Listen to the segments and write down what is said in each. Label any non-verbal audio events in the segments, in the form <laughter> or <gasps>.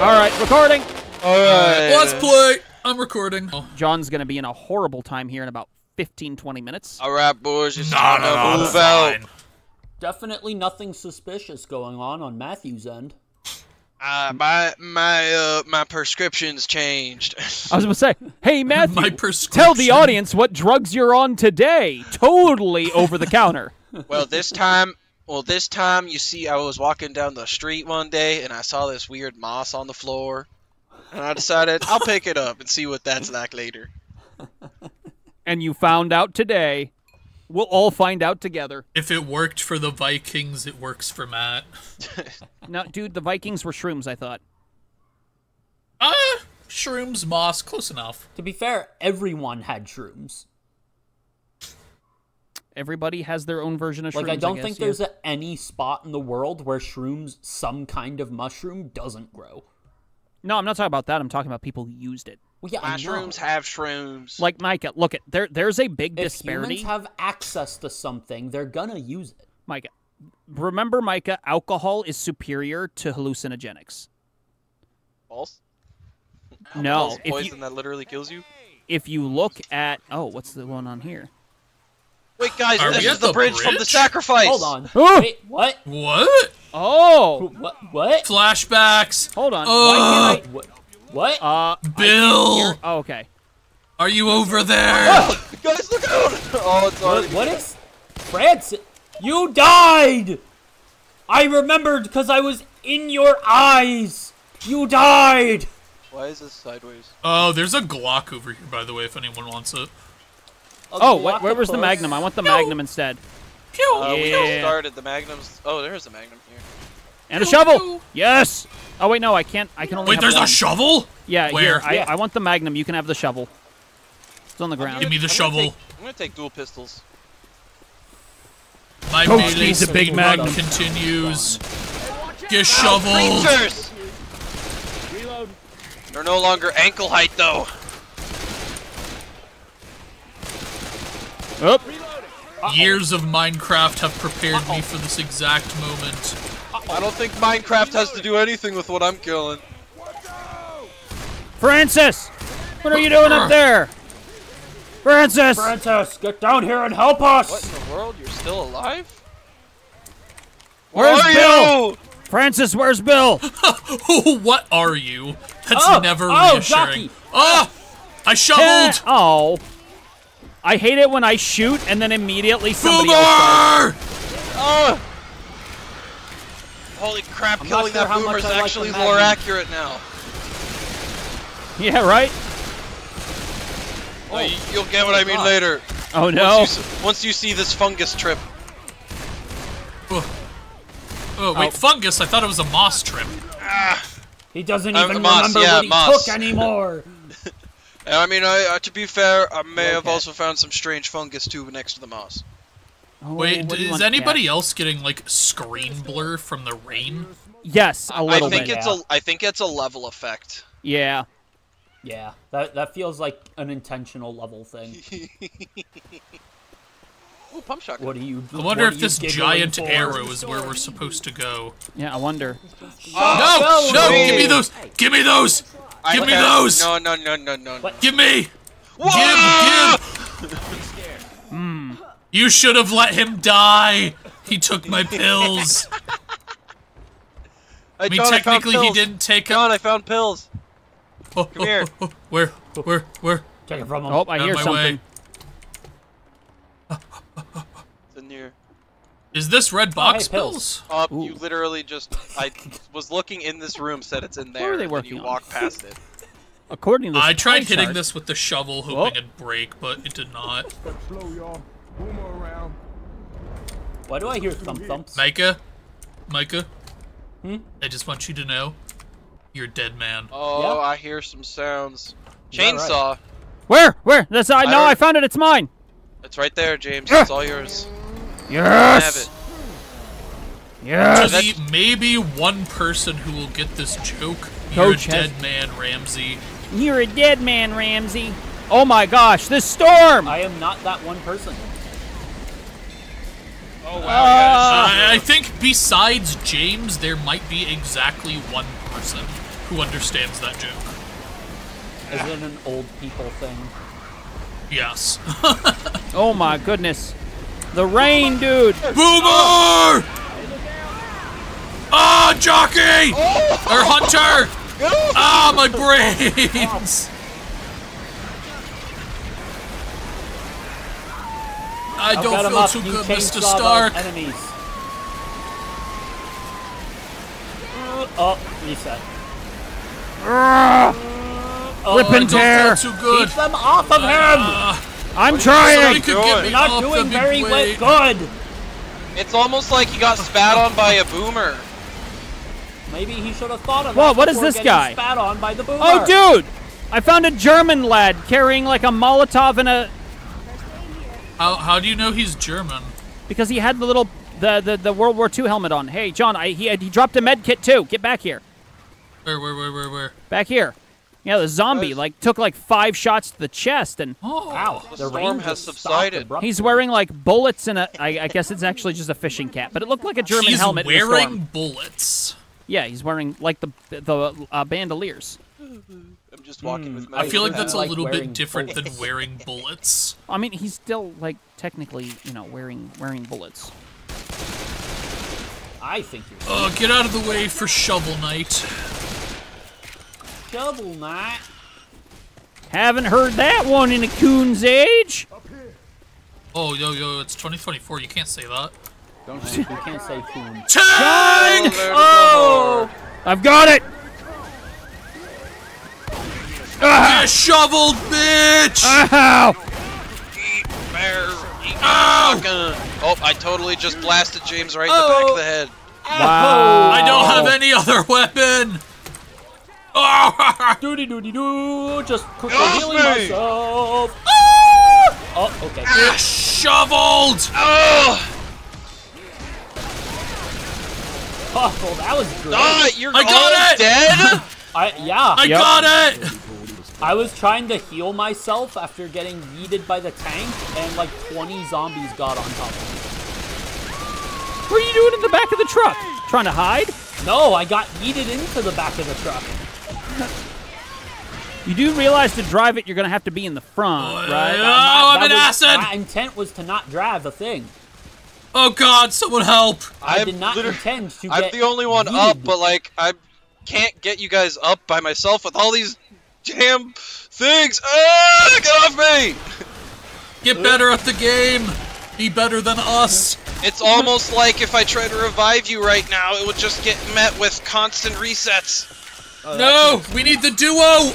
All right, recording. All right. Let's play. I'm recording. Oh, John's going to be in a horrible time here in about 15, 20 minutes. All right, boys. It's no, time no, to no, move it's out. Definitely nothing suspicious going on on Matthew's end. Uh, my my uh my prescription's changed. <laughs> I was going to say, hey, <laughs> Matthew, My tell the audience what drugs you're on today. Totally over the counter. well, this time, well, this time, you see, I was walking down the street one day and I saw this weird moss on the floor, and I decided I'll pick it up and see what that's like later. <laughs> And you found out today. We'll all find out together. If it worked for the Vikings, it works for Matt. <laughs> No, dude, the Vikings were shrooms, I thought. Ah, shrooms, moss, close enough. To be fair, everyone had shrooms. Everybody has their own version of shrooms. Like, I don't guess, think yeah. there's a, any spot in the world where shrooms, some kind of mushroom, doesn't grow. No, I'm not talking about that. I'm talking about people who used it. Well, yeah, Mushrooms have shrooms. Like Micah, look at there. There's a big If disparity. humans have access to something, they're gonna use it. Micah, remember, Micah, alcohol is superior to hallucinogenics. False. No, False poison you that literally kills you. if you look at oh, what's the one on here? Wait, guys, Are this is the, the bridge, from the sacrifice. Hold on. Oh! Wait, what? What? Oh, What? What? Flashbacks. hold on. Uh, Why can't What? What? Uh, Bill, oh, okay. are you over there? Oh, <laughs> Guys, look out! Oh, it's what, what is? Francis? You died. I remembered because I was in your eyes. You died. Why is this sideways? Oh, there's a Glock over here, by the way, if anyone wants it. Oh, wait, where was the Magnum? I want the Magnum instead. Pew, Uh, we Yeah. just started the magnums. Oh, there's a magnum here. And a shovel. pew. Yes. Oh wait, no, I can't. I can only. Wait, have there's one. a shovel? Yeah, Where? here. I, Yeah. I want the Magnum. You can have the shovel. It's on the ground. Give me the I'm gonna shovel. take- I'm gonna take dual pistols. My Coach melee needs a big speed Magnum. continues. Get shoveled. Creatures! They're no longer ankle height, though. Oop. Years of Minecraft have prepared me for this exact moment. I don't think Minecraft has to do anything with what I'm killing. Francis, what are you doing up there? Francis. Francis, get down here and help us. What in the world? You're still alive? Where's Where are Bill? you? Francis, where's Bill? <laughs> what are you? That's Oh, never oh, reassuring. Jockey. Oh! I Eh, shoveled! oh. I hate it when I shoot and then immediately somebody else does. Boomer! Oh! Holy crap, I'm not killing sure that how boomer much is I like actually more accurate now. Yeah, right? Oh, you, you'll get what I mean God. later. Oh no. Once, you, once you see this fungus trip. Oh, oh, wait, Oh. fungus? I thought it was a moss trip. He doesn't Uh, even Moss, remember yeah, what he Moss. took anymore. <laughs> And I mean, I, uh, to be fair, I may have also found some strange fungus too next to the moss. Oh, Wait, what do you is anybody else getting, like, screen blur from the rain? Yes, a I little I think bit. it's a I think it's a level effect. Yeah. Yeah, that that feels like an intentional level thing. <laughs> Ooh, pump shotgun. What are you? I wonder if this giant for? arrow is where we're supposed to go. <laughs> Yeah, I wonder. No! No! Give me those! Give me those! I Give me can't- those! No, no, no, no, no. What? Give me! Whoa! Give! Give! Hmm. You should have let him die! He took my pills! I, I mean, John, I technically, he didn't take John, I found pills. Oh, Come here. Oh, oh, oh, Where? Where? Where? Take it from him. Oh, I Out hear my something. <laughs> way. It's in here. Is this red box hey, pills. pills? Uh, you literally just I was looking in this room, said it's in there. are they and working you on? walk past it. According to this I tried hitting chart- this with the shovel, hoping Oh. it'd break, but it did not. Slow, y'all. Boomer around. Why do I hear thump thumps? Micah? Micah? Hmm? I just want you to know, you're dead man. Oh, Yeah. I hear some sounds. Is that right? Chainsaw. Where? Where? That's I. No, don't- I found it. It's mine. It's right there, James. It's all yours. Have Yes. Yes. To the maybe one person who will get this joke, Coach you're a has- dead man, Ramsey. You're a dead man, Ramsey. Oh my gosh, this storm! I am not that one person. Oh wow, Ah. I, I think besides James, there might be exactly one person who understands that joke. Is it an old people thing? Yes. <laughs> Oh my goodness. The rain, dude. Boomer! Ah, jockey! Or hunter! Ah, my brains! I I've don't feel too good, Mr. Stark. Enemies. Oh, reset. Oh, Rip and don't tear. feel too good. Keep them off of him! Ah, I'm somebody trying. could get me You're not off, doing very well. good. It's almost like he got spat on by a boomer. Maybe he should have thought of Whoa, that what is this guy? Spat on by the boomer. Oh, dude. I found a German lad carrying like a Molotov and a How, how do you know he's German? because he had the little the the, the World War II helmet on. Hey, John, I he he dropped a med kit too. Get back here. Where, where, where, where, where? Back here. Yeah, the zombie like took like five shots to the chest, and Oh, <gasps> Wow, The the, storm has subsided. abruptly. he's wearing like bullets and a. I, I guess it's actually just a fishing cap, but it looked like a German he's helmet. in the storm. wearing bullets. Yeah, he's wearing like the the uh, bandoliers. I'm just walking with my I feel like that's a like little wearing bit different than wearing bullets. I mean, he's still like technically, you know, wearing wearing bullets. I think you're Uh, get out of the way for Shovel Knight. Shovel Knight. Haven't heard that one in a coon's age. Oh, yo, yo, it's 2024. You can't say that. Don't you can't say coon. Tank! Oh, oh! I've got it. Ah! Get shoveled, bitch! Ow! Eat bear, eat Ow! Oh, I totally just blasted James right in the back of the oh! head. Wow. I don't have any other weapon. Oh, Doody doody doo. Just quickly Off healing me. myself. Ah! Oh, okay. get shoveled! Oh, Oh, well, that was great. ah, you're I got it! dead? <laughs> I yeah. I Yep. got it! I was trying to heal myself after getting yeeted by the tank, and like 20 zombies got on top of me. What are you doing in the back of the truck? Trying to hide? No, I got yeeted into the back of the truck. You do realize to drive it, you're gonna have to be in the front, right? Oh, My- I'm an in was- acid! My intent was to not drive a thing. Oh god, someone help! I I'm did not intend to I'm get the only one yeeted. up, but like I can't get you guys up by myself with all these damn things. Ah, get off me! Get better at the game! Be better than us! It's almost like if I try to revive you right now, it would just get met with constant resets. Oh, no! We need the duo!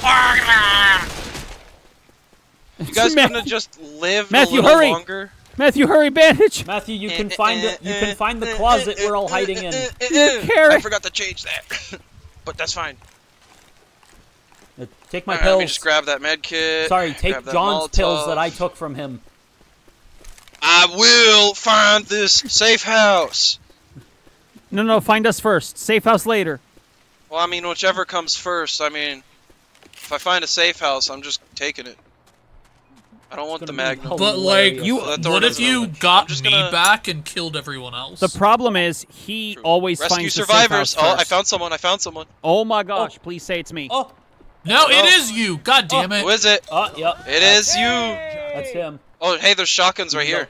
You guys Ma- couldn't have just lived Matthew, a little hurry! longer. Matthew, hurry, bandage. Matthew, you eh, can find eh, it. You can eh, find the closet we're all hiding in. I forgot to change that, <laughs> but that's fine. Uh, Take my Alright, let me pills. just grab that med kit. Sorry, take grab that John's pills that I took from him. I will find this safe house. No, no, find us first. Safe house later. Well, I mean, whichever comes first. I mean, if I find a safe house, I'm just taking it. I don't want the Gonna Magnum. But like, you, Well, what if you open. Got just me gonna- back and killed everyone else? The problem is he True. always Rescue finds the safe survivors. house Oh, I found someone. I found someone. Oh my gosh! Oh. Please say it's me. Oh, no, it Oh. is you! God oh. damn Who it! is it? oh, yep. It is you. That's him. Oh, hey, there's shotguns right here.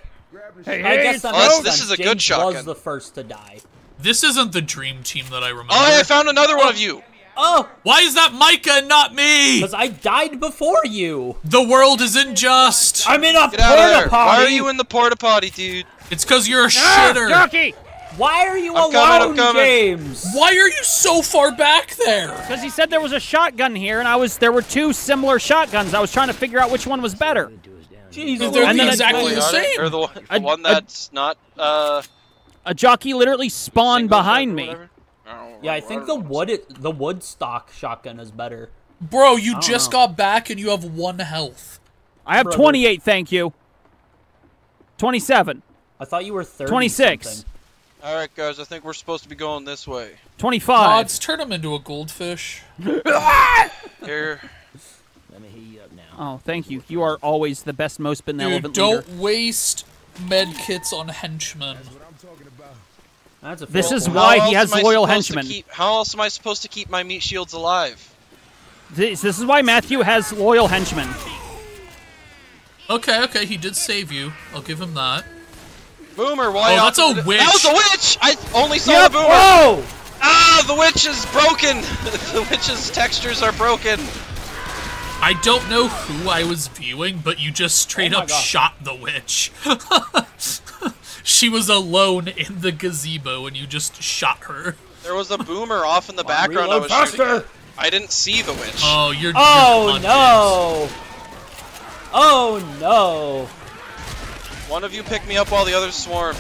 Hey, I guess that Oh, this- this is a good James shotgun. was the first to die. This isn't the dream team that I remember. Oh, I found another one of you. Oh, Why is that Micah and not me? because I died before you. The world is unjust. I'm in a Get porta potty. Why are you in the porta potty, dude? It's because you're a Ah, shitter. jockey! Why are you I'm coming, I'm alone, coming. James? Why are you so far back there? Because he said there was a shotgun here, and I was there were two similar shotguns. I was trying to figure out which one was better. Jesus, They're And then exactly the same. Or the one, the A- one a- that's not uh. A jockey literally spawned behind me. whatever? Yeah, I think the wood the wood stock shotgun is better. Bro, you just know. got back and you have one health. I have Brother. 28, thank you. 27, I thought you were 30 26. All right, guys. I think we're supposed to be going this way. 25. Odds, turn him into a goldfish. <laughs> Here. Let me heat you up now. Oh, thank you. You are always the best, most benevolent Dude, don't leader. waste med kits on henchmen. What I'm talking about. That's a This is point. why How he has loyal henchmen. keep- how else am I supposed to keep my meat shields alive? This, this is why Matthew has loyal henchmen. Okay, okay, he did save you. I'll give him that. Boomer, why? Oh, that's a witch. That was a witch. I only saw Yep. the boomer. Whoa! Ah, the witch is broken. <laughs> the witch's textures are broken. I don't know who I was viewing, but you just straight Oh up God. shot the witch. <laughs> she was alone in the gazebo and you just shot her. There was a boomer off in the background. I Reload was shooting. faster! at. I didn't see the witch. Oh, you're. Oh you're no! Oh no! One of you picked me up while the others swarmed.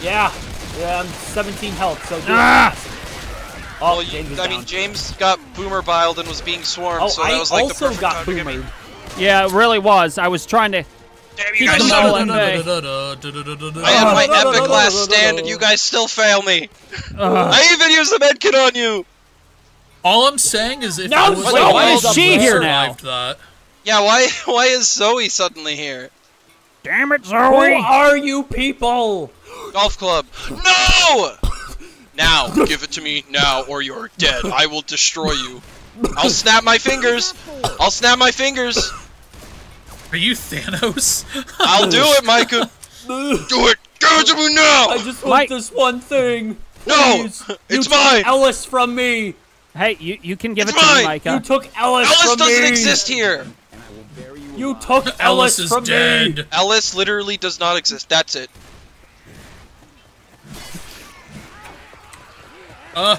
Yeah, yeah, I'm 17 health, so do Ah! fast. Oh, Well, you, is I down. mean, James got boomer biled and was being swarmed, oh, so I that was like the also perfect got time to get me. Yeah, it really was. I was trying to. Damn you guys! them son all of- in bay. I had my <laughs> epic last stand, and you guys still fail me. I even used a medkit on you. All I'm saying is if No, I was wait, alive, why is she here now? survived That. Yeah, why? <laughs> Why is Zoe suddenly here? Damn it, Zoe! Who are you people? Golf club. No! <laughs> Now, give it to me now, or you're dead. I will destroy you. I'll snap my fingers. I'll snap my fingers. Are you Thanos? <laughs> I'll do it, Micah. <laughs> Do it. Give it to me now. I just want Mike- this one thing. No, it's you mine. Took Ellis from me. Hey, you, you can give It's it to me, mine. Micah. You took Ellis, Ellis doesn't me. exist here. You took <laughs> Ellis Ellis is from me. dead. Ellis literally does not exist. That's it. Uh,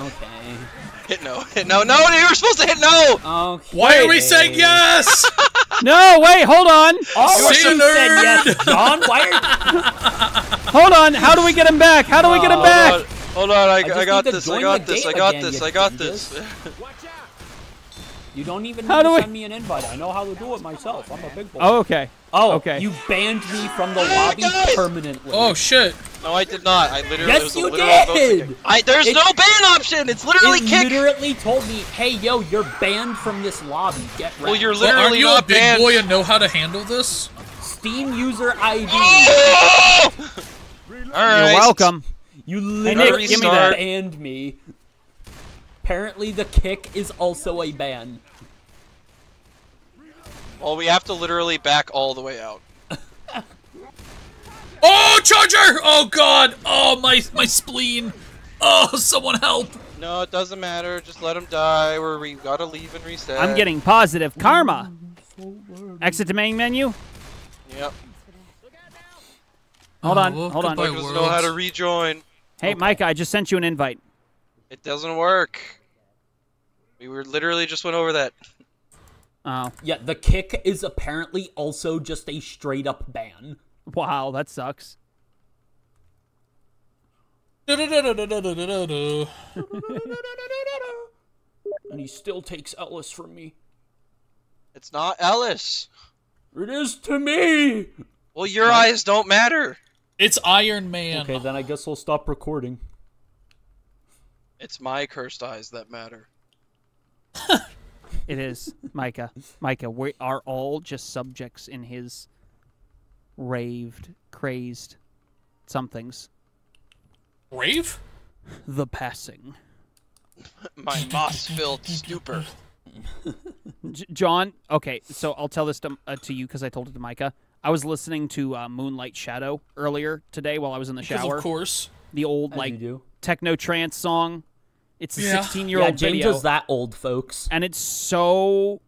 Okay. Hit no. Hit no. No, you were supposed to hit no. Okay. why are we saying yes? <laughs> No, wait, hold on. All You're of you said nerd. yes, <laughs> John. Why are Hold on. How do we get him back? How do we get him Oh, back? Hold on. I, just I got need to this. I got this. I got again, this. I got dingus. this. <laughs> you don't even How need do to we- send me an invite? I know how to do it myself. I'm a big boy. Oh, okay. Oh, okay. You banned me from the oh lobby guys! permanently. oh shit! No, I did not. I literally. Yes, was you literal did! I, there's It- no ban option. It's literally it kick. literally told me, "Hey, yo, you're banned from this lobby. Get ready." Well, you're literally Well, aren't you a big banned. boy and know how to handle this? Steam user ID. Oh! <laughs> All right. You're welcome. You literally give me that. banned me. Apparently, the kick is also a ban. Well, we have to literally back all the way out. Oh, charger! Oh god! Oh my my spleen! Oh, someone help! No, it doesn't matter. Just let him die. Or we gotta leave and reset. I'm getting positive karma. Exit to main menu. Yep. Hold Oh, on, well, hold on. goodbye, Mike doesn't know how to rejoin. Hey, Micah, I just sent you an invite. It doesn't work. We were literally just went over that. Oh, Yeah, the kick is apparently also just a straight up ban. Wow, that sucks. <laughs> And he still takes Ellis from me. It's not Ellis. It is to me! Well, your eyes don't matter. It's Iron Man. Okay, then I guess we'll stop recording. It's my cursed eyes that matter. <laughs> It is, Micah. Micah, we are all just subjects in his raved, crazed somethings. Rave? The passing. <laughs> My moss-filled stupor. <laughs> J- John, okay, so I'll tell this to, uh, to you because I told it to Micah. I was listening to uh, Moonlight Shadow earlier today while I was in the Because shower. of course. The old As like techno trance song. It's a sixteen-year-old Yeah, old James video, is that old, folks. and it's so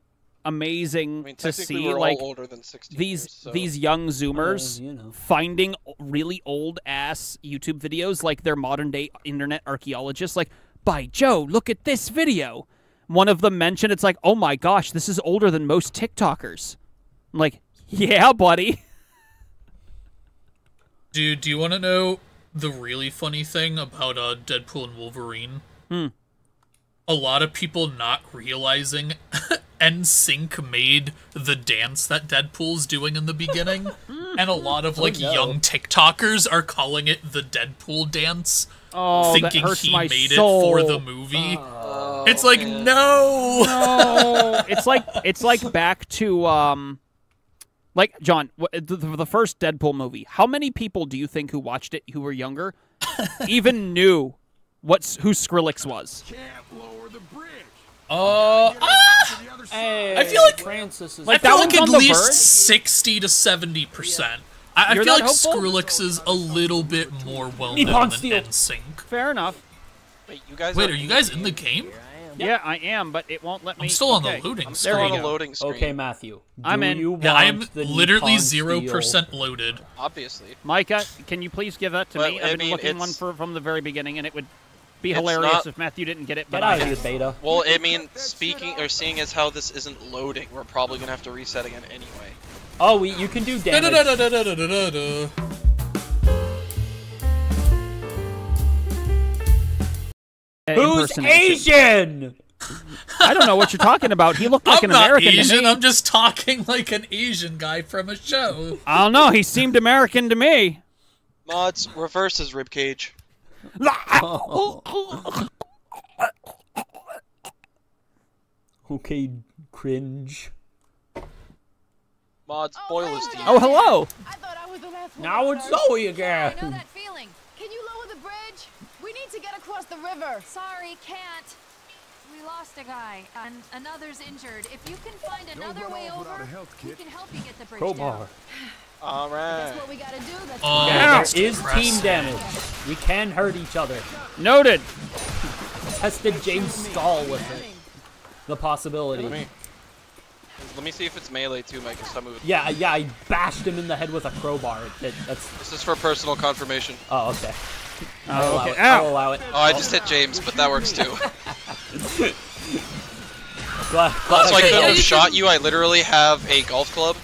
amazing I mean, to see we're like all older than 16 these years, so- these young Zoomers Uh, you know. finding really old ass YouTube videos like they're modern day internet archaeologists. Like, by Joe, look at this video. One of them mentioned it's like, oh my gosh, this is older than most TikTokers. I'm like, yeah, buddy. Dude, do you want to know the really funny thing about uh, Deadpool and Wolverine? Hmm. A lot of people not realizing <laughs> NSYNC made the dance that Deadpool's doing in the beginning, <laughs> and a lot of like no. young TikTokers are calling it the Deadpool dance, Oh, thinking he made soul. it for the movie. Oh, it's like man. no. No, it's like <laughs> it's like back to um, Like John, the first Deadpool movie. How many people do you think who watched it who were younger even knew what who Skrillex was? Can't lower the bridge. Uh, ah! To the other side. Hey, I feel like- Francis is I Like, feel that like at least verge? sixty to seventy percent. I, I feel like hopeful? Skrillex is a little bit more well known than Steel. NSYNC. Fair enough. Wait, you guys. Wait, are you guys in the game? Yeah, I am, but it won't let me. I'm still on okay. the loading They're screen. on you a loading screen. Okay, Matthew. Do I'm in. You want Yeah, I'm literally zero percent loaded. Obviously. Micah, can you please give that to But, me? I I've been mean, looking one for from the very beginning, and it would be It's hilarious not- if Matthew didn't get it. Get But out I of here, did. Beta. Well, I mean, speaking or seeing as how this isn't loading, we're probably gonna have to reset again anyway. Oh, we, you can do damage. Da-da-da-da-da-da-da-da. Who's Asian? I don't know what you're talking about. He looked <laughs> like I'm an not American Asian. to me. I'm just talking like an Asian guy from a show. I don't know. He seemed American to me. Mods, reverse his ribcage. <laughs> Okay, cringe. Mods, boil his teeth. Oh, hello. I thought I was the last one. Now to it's start. Zoe I know again. that feeling. Can you lower the bridge? We need to get across the river. Sorry, can't. We lost a guy, and another's injured. If you can find another run way without over, a health we kit. can help you get the bridge Crowbar. down. <sighs> <sighs> <sighs> Alright. That's what we gotta do. Oh, that's Oh, Yeah, there is depressing. team damage. We can hurt each other. Noted. <laughs> Tested James Skull with it. The possibility. Let me, let me see if it's melee too, Mike. Stop moving. Yeah, yeah, I bashed him in the head with a crowbar. It, that's. This is for personal confirmation. Oh, okay. Oh, I'll Oh, allow okay. it. I'll allow it. Oh, I just hit James, but that works too. <laughs> Glad, glad So I couldn't have shot you. I literally have a golf club.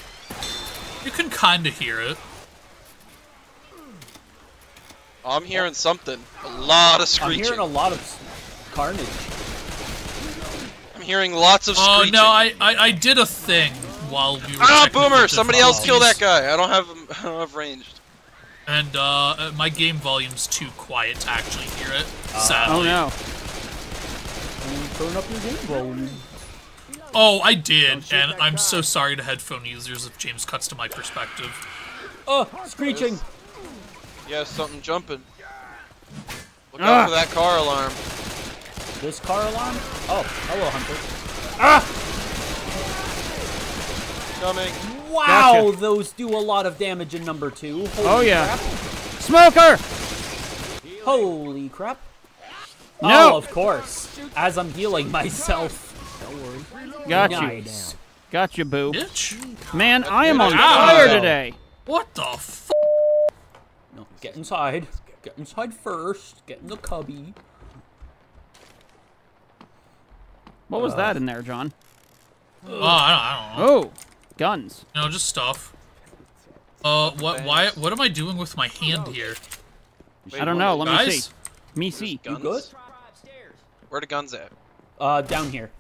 You can kind of hear it. I'm hearing something. A lot of screeching. I'm hearing a lot of carnage. I'm hearing lots of screeching. Oh screeching. no, I, I I did a thing while we were. Ah, boomer! Somebody else kill that guy. I don't have <laughs> I don't have ranged. And uh, uh, my game volume's too quiet to actually hear it. Sadly. Oh no. Turn up your game volume. Oh, I did, and I'm so sorry to headphone users if James cuts to my perspective. Oh, screeching. Yeah, something jumping. Look Ah. out for that car alarm. This car alarm? Oh, hello, Hunter. Ah! Coming. Wow, Gotcha. those do a lot of damage in number two. Holy Oh yeah. crap. Smoker. Holy crap. No. Oh, of course. As I'm healing myself. Got you. nice. Got you, boo. Bitch. Man, I am on fire today. What the f? No, get inside. Get inside first. Get in the cubby. What was that in there, John? Oh, I don't, I don't know. Oh, guns. No, just stuff. Uh, what? Why? What am I doing with my hand here? Wait, I don't know. Let me see. Me see. Guns? good? Where the guns at? Uh, down here.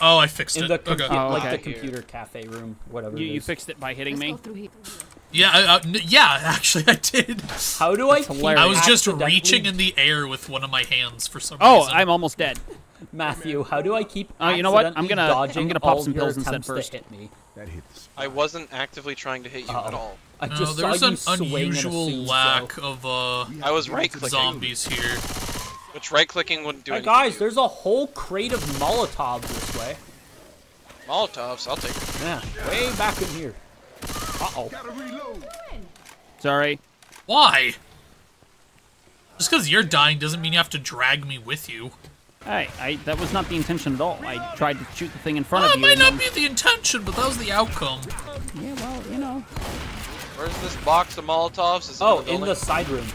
Oh, I fixed In it. the, okay. Oh, like the computer cafe room, whatever You, it you fixed it by hitting me. Go through. Yeah, I, uh, n- yeah. <laughs> Actually, I did. How do I keep hilarious. I was just reaching in the air with one of my hands for some Oh, reason. I'm almost dead. Matthew, how do I keep Uh, you know what? I'm gonna- I'm gonna pop some your pills instead first. hit me? That hits. I wasn't actively trying to hit you at Uh-oh. all. I No, just there's saw an you swing unusual assumed lack so. of uh I was right clicking. zombies here. Which right clicking wouldn't do Hey anything. guys, there's a whole crate of Molotovs this way. Molotovs. I'll take them. Yeah, way back in here. Uh-oh. Gotta reload. Sorry. Why? Just because you're dying doesn't mean you have to drag me with you. Hey, I that was not the intention at all. I tried to shoot the thing in front Well, of it you. might and not then- be the intention, but that was the outcome. Yeah, well, you know. Where's this box of Molotovs? Is it Oh, in the in the side room.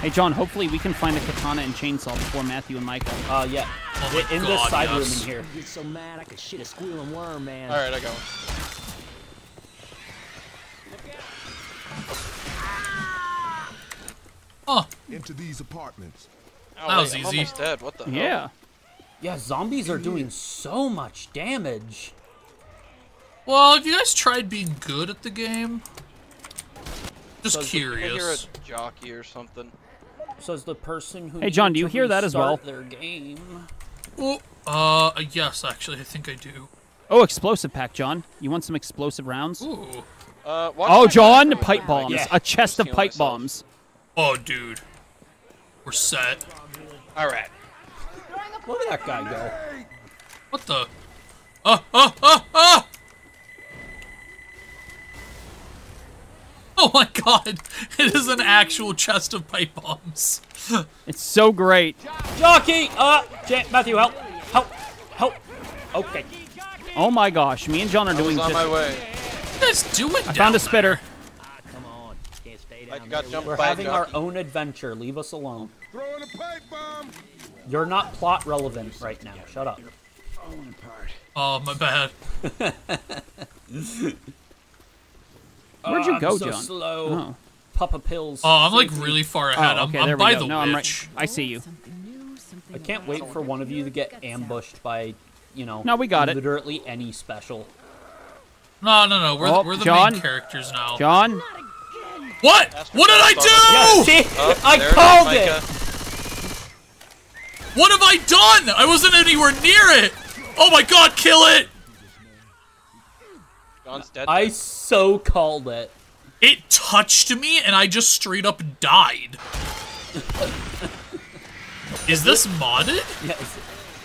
Hey, John. Hopefully, we can find a katana and chainsaw before Matthew and Micah. Uh, yeah. Oh my in God, this side yes. room in here. get so mad I could shit a squealing worm, man. All right, I go. Huh. Into these apartments. Oh, That wait, was I'm easy. dead. What the hell? Yeah. Yeah, zombies are doing so much damage. Well, have you guys tried being good at the game? Just I hear curious. a jockey or something. Says the person who. Hey, John, do you hear that as well? Their game. Oh, uh, yes, actually, I think I do. Oh, explosive pack, John. You want some explosive rounds? Ooh. Uh, Oh, John, pipe bombs. Yeah. A chest of pipe myself. bombs. Oh, dude. We're set. All right. Look at that guy go. What the? Ah, ah, ah, ah! <laughs> Oh my god! It is an actual chest of pipe bombs. It's so great. Jockey! Uh, Jan- Matthew, help! Help! Help! Okay. Oh my gosh, me and John are I was doing on just. my way. What are you guys doing I found a spitter. Ah, Come on. Can't stay down Like, got there. jumped We're by having our own adventure. Leave us alone. Throwing a pipe bomb. You're not plot relevant right now. Shut up. Oh, my bad. <laughs> Where'd you Oh, go, I'm so John? slow. Oh. Papa pills. Oh, I'm like really far oh, ahead. Oh, I'm, okay, I'm there by go. the no, I'm right. witch. I see you. Something new, something I can't wait for one of you to get ambushed by, you know, No, we got it. literally any special. No, no, no. We're, Oh, we're the John? main characters now. John? What? Astro What did I do? Yeah, see? Oh, <laughs> I there it is, called Micah. it! What have I done? I wasn't anywhere near it. Oh my god, kill it! John's dead. I so called it. It touched me and I just straight up died. <laughs> Is this modded? Yeah, is,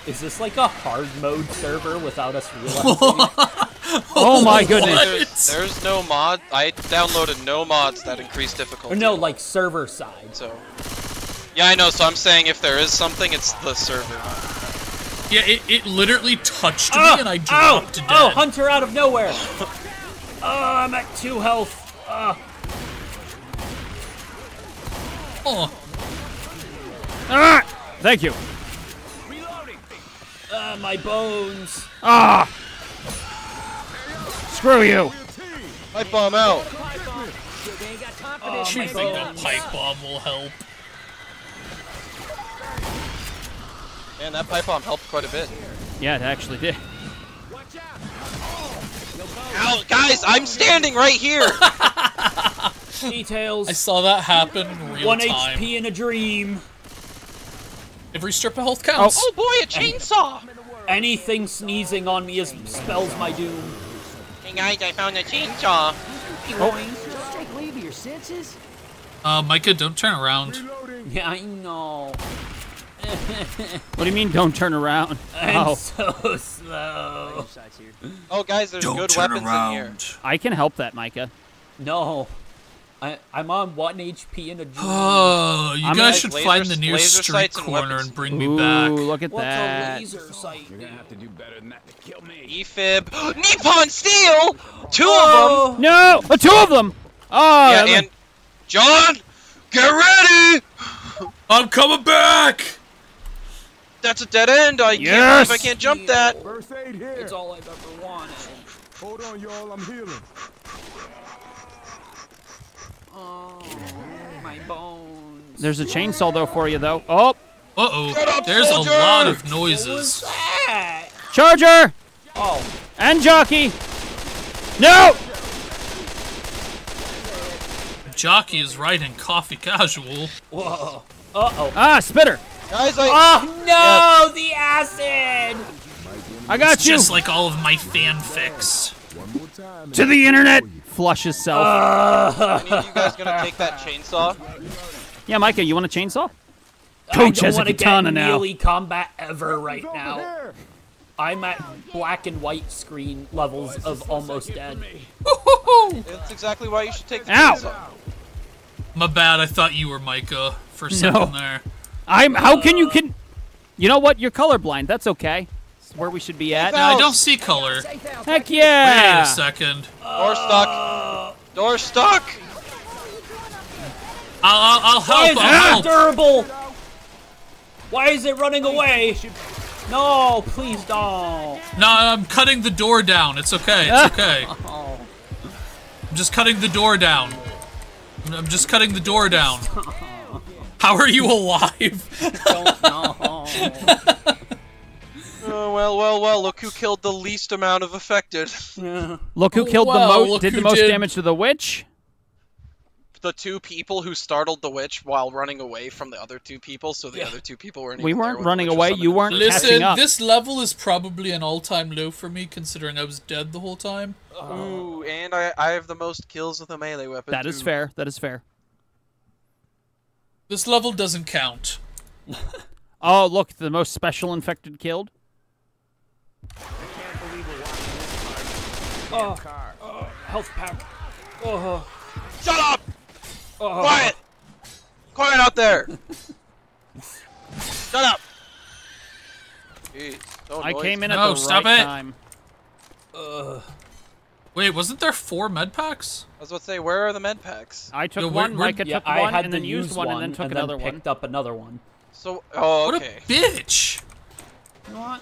is this like a hard mode server without us realizing? <laughs> it? Oh my goodness. There's, there's no mod. I downloaded no mods that increase difficulty. or no, like server side. So. Yeah, I know. So I'm saying if there is something, it's the server. Yeah, it, it literally touched Oh, me and I oh, dropped dead. oh, Hunter out of nowhere. oh, I'm at two health. Uh, Oh, Ah! Thank you. uh, my bones. Ah! Screw you. Pipe bomb out. Oh, do my you think that pipe bomb will help? Man, that pipe bomb helped quite a bit. Yeah, it actually did. Ow, guys, I'm standing right here. <laughs> Details. I saw that happen real One time. HP in a dream. Every strip of health counts. oh boy, a chainsaw. Anything sneezing on me is spells my doom. Hey guys, I found a chainsaw. Strike leave your senses? Uh, Micah, don't turn around. Yeah, I know. What do you mean, don't turn around? I'm Oh, so slow. Oh, guys, there's good weapons in here. I can help that, Micah. No. I, I'm on one HP in a dream. Oh, you I'm guys like should laser- find the nearest street sights and corner and bring me Ooh, back. look at What's a that. laser sight? You're gonna have to do better than that to kill me. Ephib. <gasps> Nippon Steel! Two Oh, of them! No! Uh, two of them! Oh, Yeah, that- and. John! Get ready! I'm coming back! That's a dead end. I can't Yes! believe I can't jump that. First aid here. It's all I've ever wanted. Hold on, y'all. I'm healing. Oh, my bones. There's a chainsaw, though, for you, though. Oh! Uh oh, up, there's soldier! a lot of noises. Charger! Oh, And jockey! No! Jockey is riding coffee casual. whoa. Uh-oh. Ah, spitter! Guys, I. Oh, no! The acid! I got It's you! just like all of my fanfics. One more time. to the internet! Flush himself. Any of you guys gonna take that chainsaw? yeah, Micah, you want a chainsaw? Coach don't has a wanna katana get now. melee combat ever right now. I'm at black and white screen levels of almost dead. <laughs> That's exactly why you should take the Ow. chainsaw. My bad, I thought you were Micah for a second there. I'm. How can you can? You know what? You're colorblind. That's okay. It's where we should be at. Yeah, I don't see color. Heck yeah! Wait yeah! a second. Door stuck. Door stuck. I'll, I'll, I'll Why help, is I'll it help. durable? Why is it running away? No, please don't. No, I'm cutting the door down. It's okay, it's <laughs> okay. I'm just cutting the door down. I'm just cutting the door down. How are you alive? don't <laughs> know. Oh, well, well, well. Look who killed the least amount of affected. Look who killed wow, the most, did the most did. damage to the witch. the two people who startled the witch while running away from the other two people, so the Yeah. other two people weren't. We even weren't when running witch away. You weren't catching Listen, up. this level is probably an all-time low for me, considering I was dead the whole time. Ooh, and I I have the most kills with a melee weapon. That is too. fair. That is fair. This level doesn't count. <laughs> Oh, look, the most special infected killed. Oh. oh, oh, health pack. Oh, Shut up! oh. Quiet! Quiet out there! <laughs> Shut up! Jeez, so I came in at No, the stop right it. time. Wait, wasn't there four med packs? I was about to say, where are the med packs? I took Yo, one, we're- Micah Yeah, took I one, had and then used one, and then took and another then one. picked up another one. So, oh, What okay. a bitch! You know what?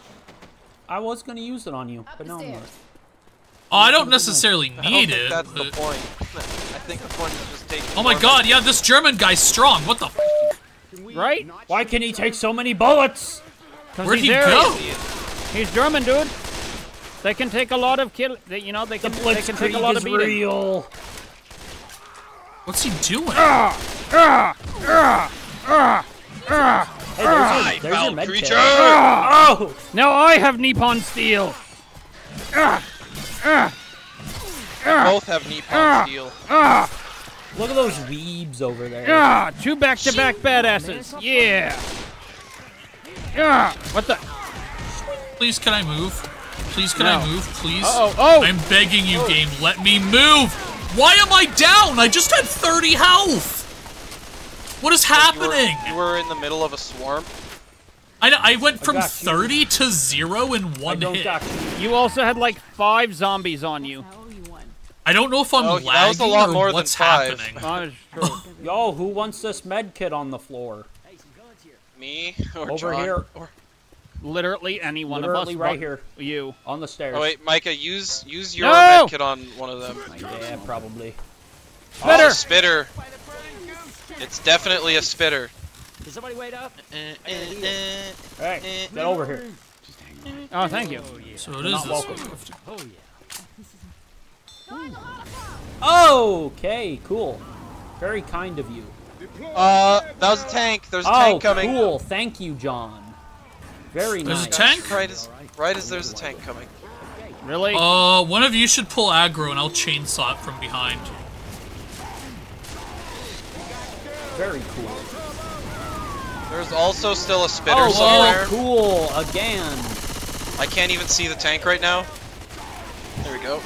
I was gonna use it on you, but no, I'm not. Oh, I don't necessarily I don't need think it. that's the point. <laughs> I think the point is just taking. Oh my god, yeah, this German guy's strong. What the f- Right? Why can he take so many bullets? Where'd he's he Aryan. go? He's German, dude. They can take a lot of kill. They, you know, they The can. They can take a blitzkrieg lot of is beating. real. What's he doing? Ah, ah, ah, hey, there's your, there's your Foul med creature! kit. Oh! Now I have Nippon steel. Both have Nippon steel. Look at those weebs over there. Ah, two back-to-back badasses. Yeah. Yeah. What the? Please, can I move? Please, can No. I move? Please? Oh, oh. I'm begging you, oh. game. Let me move. Why am I down? I just had 30 health. What is You were, happening? you were in the middle of a swarm. I, I went from got you. 30 to 0 in one don't hit. you. You also had like five zombies on you. I owe you one. I don't know if I'm Oh, lagging that was a lot or more than what's five. happening. That's true. <laughs> Yo, who wants this med kit on the floor? Me or Over John? here. Or, Literally any one Literally of us. right here. You. On the stairs. oh wait, Micah, use use your No! med kit on one of them. Yeah, probably. Spitter. Oh, spitter. It's definitely a spitter. Does somebody wait up? Uh, uh, uh, Alright, get over here. Oh, thank you. Oh, so it is not this welcome. way. Oh yeah. Okay, cool. Very kind of you. Uh, that was a tank. There's a Oh, tank coming. cool. Thank you, John. Very There's a tank? Right as right as there's a tank coming. Really? Uh, one of you should pull aggro and I'll chainsaw it from behind. Very cool. There's also still a spitter Oh, somewhere. oh, cool. Again. I can't even see the tank right now. There we go.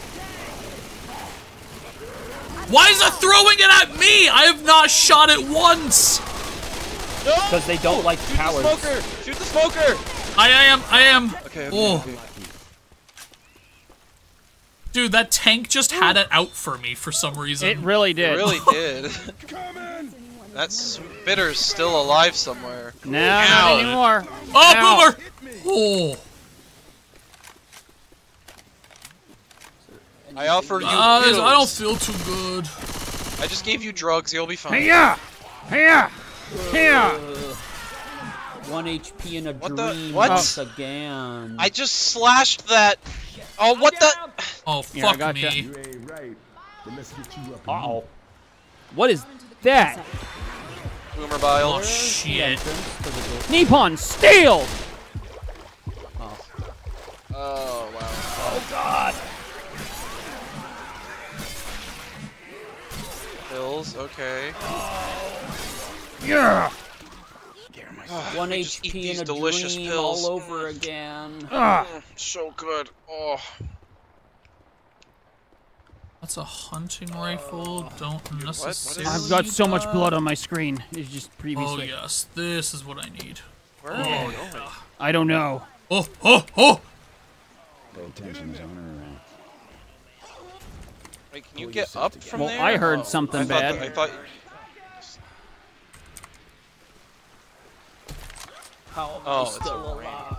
Why is it throwing it at me? I have not shot it once. Because they don't like Shoot the smoker! Shoot the smoker! I am. I am. Okay, okay, Oh. okay. Dude, that tank just had it out for me for some reason. it really did. It really did. <laughs> that spitter's still alive somewhere. No, Ow. not anymore. oh, Ow. boomer! Oh, I offer you uh, pills. I don't feel too good. I just gave you drugs. You'll be fine. Hiya! Hiya! Hiya! One HP in a What the- dream what? once again. I just slashed that. Oh, what the? Oh, Yeah, fuck gotcha. me. You ain't right. But let's get you up. Uh oh. What is that? Boomer bile. Oh shit. Entrance to the. Nippon steel! Oh wow. Oh god. Pills. Okay. Yeah! One I just eat HP these in a delicious dream pills. all over again. Ah! Mm, so good. Oh. That's a hunting rifle. Don't necessarily. I've got so much blood on my screen. It's just Oh previously. yes, this is what I need. Where are Oh going? yeah. I don't know. Oh oh oh! Pay attention, there's honor around. Wait, can you get up from Well, there? I heard Oh, something I thought bad. that- I thought. How am Oh, I it's still alive?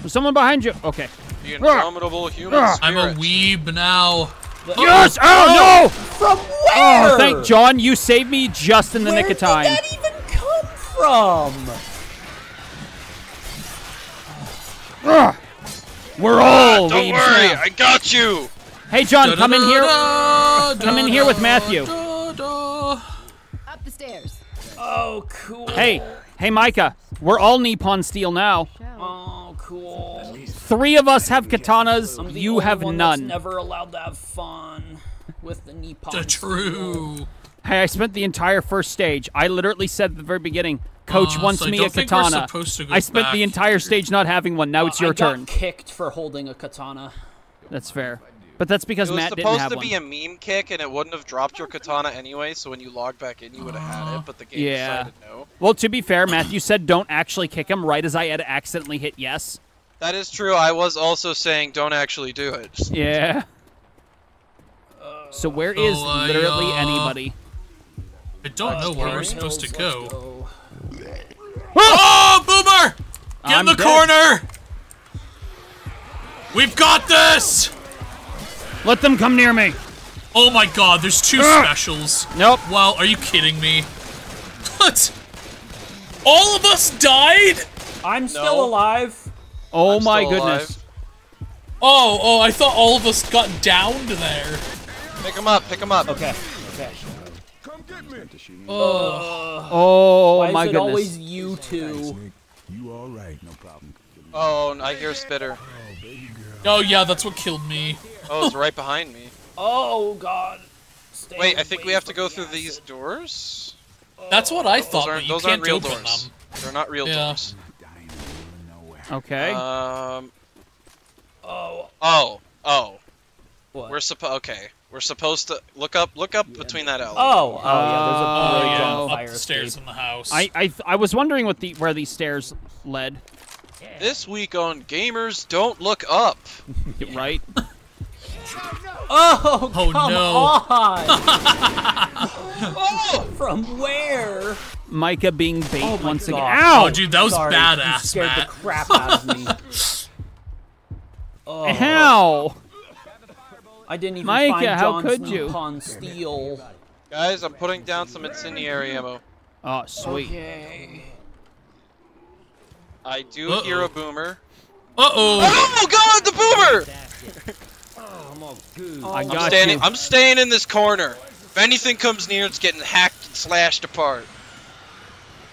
There's someone behind you. Okay. The indomitable ah. human Ah. I'm a spirit. weeb now. Yes! Oh, no! Oh, oh, from where? Oh, thank John. You saved me just in the Where nick of time. Where did that even come from? Ugh. We're ah, all Don't weebs worry, now. I got you. Hey, John, come in here. Come in here with Matthew. da-da-da. Oh, cool. Hey, hey, Micah. We're all Nippon Steel now. Oh, cool. Three of us have katanas. You have one that's none. never allowed to have fun with the Nippon. The true. Hey, I spent the entire first stage. I literally said at the very beginning, Coach Uh, wants so me a katana. supposed to go I spent the back. entire stage not having one. Now it's your I got turn. kicked for holding a katana. That's fair. But that's because It was Matt didn't supposed to one. be a meme kick, and it wouldn't have dropped your katana anyway. So when you log back in, you would have had it. But the game Yeah. decided no. Well, to be fair, Matthew said don't actually kick him right as I had accidentally hit yes. That is true. I was also saying don't actually do it. Yeah. So where is So, I, literally uh, anybody? I don't know where we're supposed to Hills, let's go. Oh, Boomer! Get I'm in the dead. corner! We've got this! Let them come near me. Oh my god, there's two Ah! specials. Nope. Wow, are you kidding me? <laughs> What? All of us died? I'm still No. alive. Oh I'm my goodness. alive. Oh, oh, I thought all of us got downed there. Pick him up. Pick him up. Okay. Okay. Oh Why my is it goodness. always you two? You all right? No problem. Oh, I hear Spitter. Oh yeah, that's what killed me. Oh, it's right behind me. <laughs> Oh God. Stay Wait, I think we have to go the through acid. these doors. That's what I Those thought, but aren't you those can't aren't real doors. them. They're not real Yeah. doors. Okay. Um. Oh. Oh. Oh. What? We're supposed. Okay. We're supposed to look up. Look up between that elevator. Oh. Oh yeah. There's a Oh, bridge yeah. on Up fire the stairs escape. in the house. I I I was wondering what the where these stairs led. This week on Gamers Don't Look Up. <laughs> Right. <laughs> Oh, Oh, come no. on! <laughs> Oh. From where? Micah being bait Oh my once again. Ow! Oh, dude, that was Sorry, you badass, scared Matt. the crap <laughs> out of me. <laughs> Oh, Ow! I didn't even Micah, find how John's could you? Nippon Steel. Guys, I'm putting down some incendiary ammo. Oh, sweet. Okay. I do Uh-oh. hear a boomer. Uh-oh. Oh God, the boomer! I I'm standing. you. I'm staying in this corner. If anything comes near, it's getting hacked and slashed apart.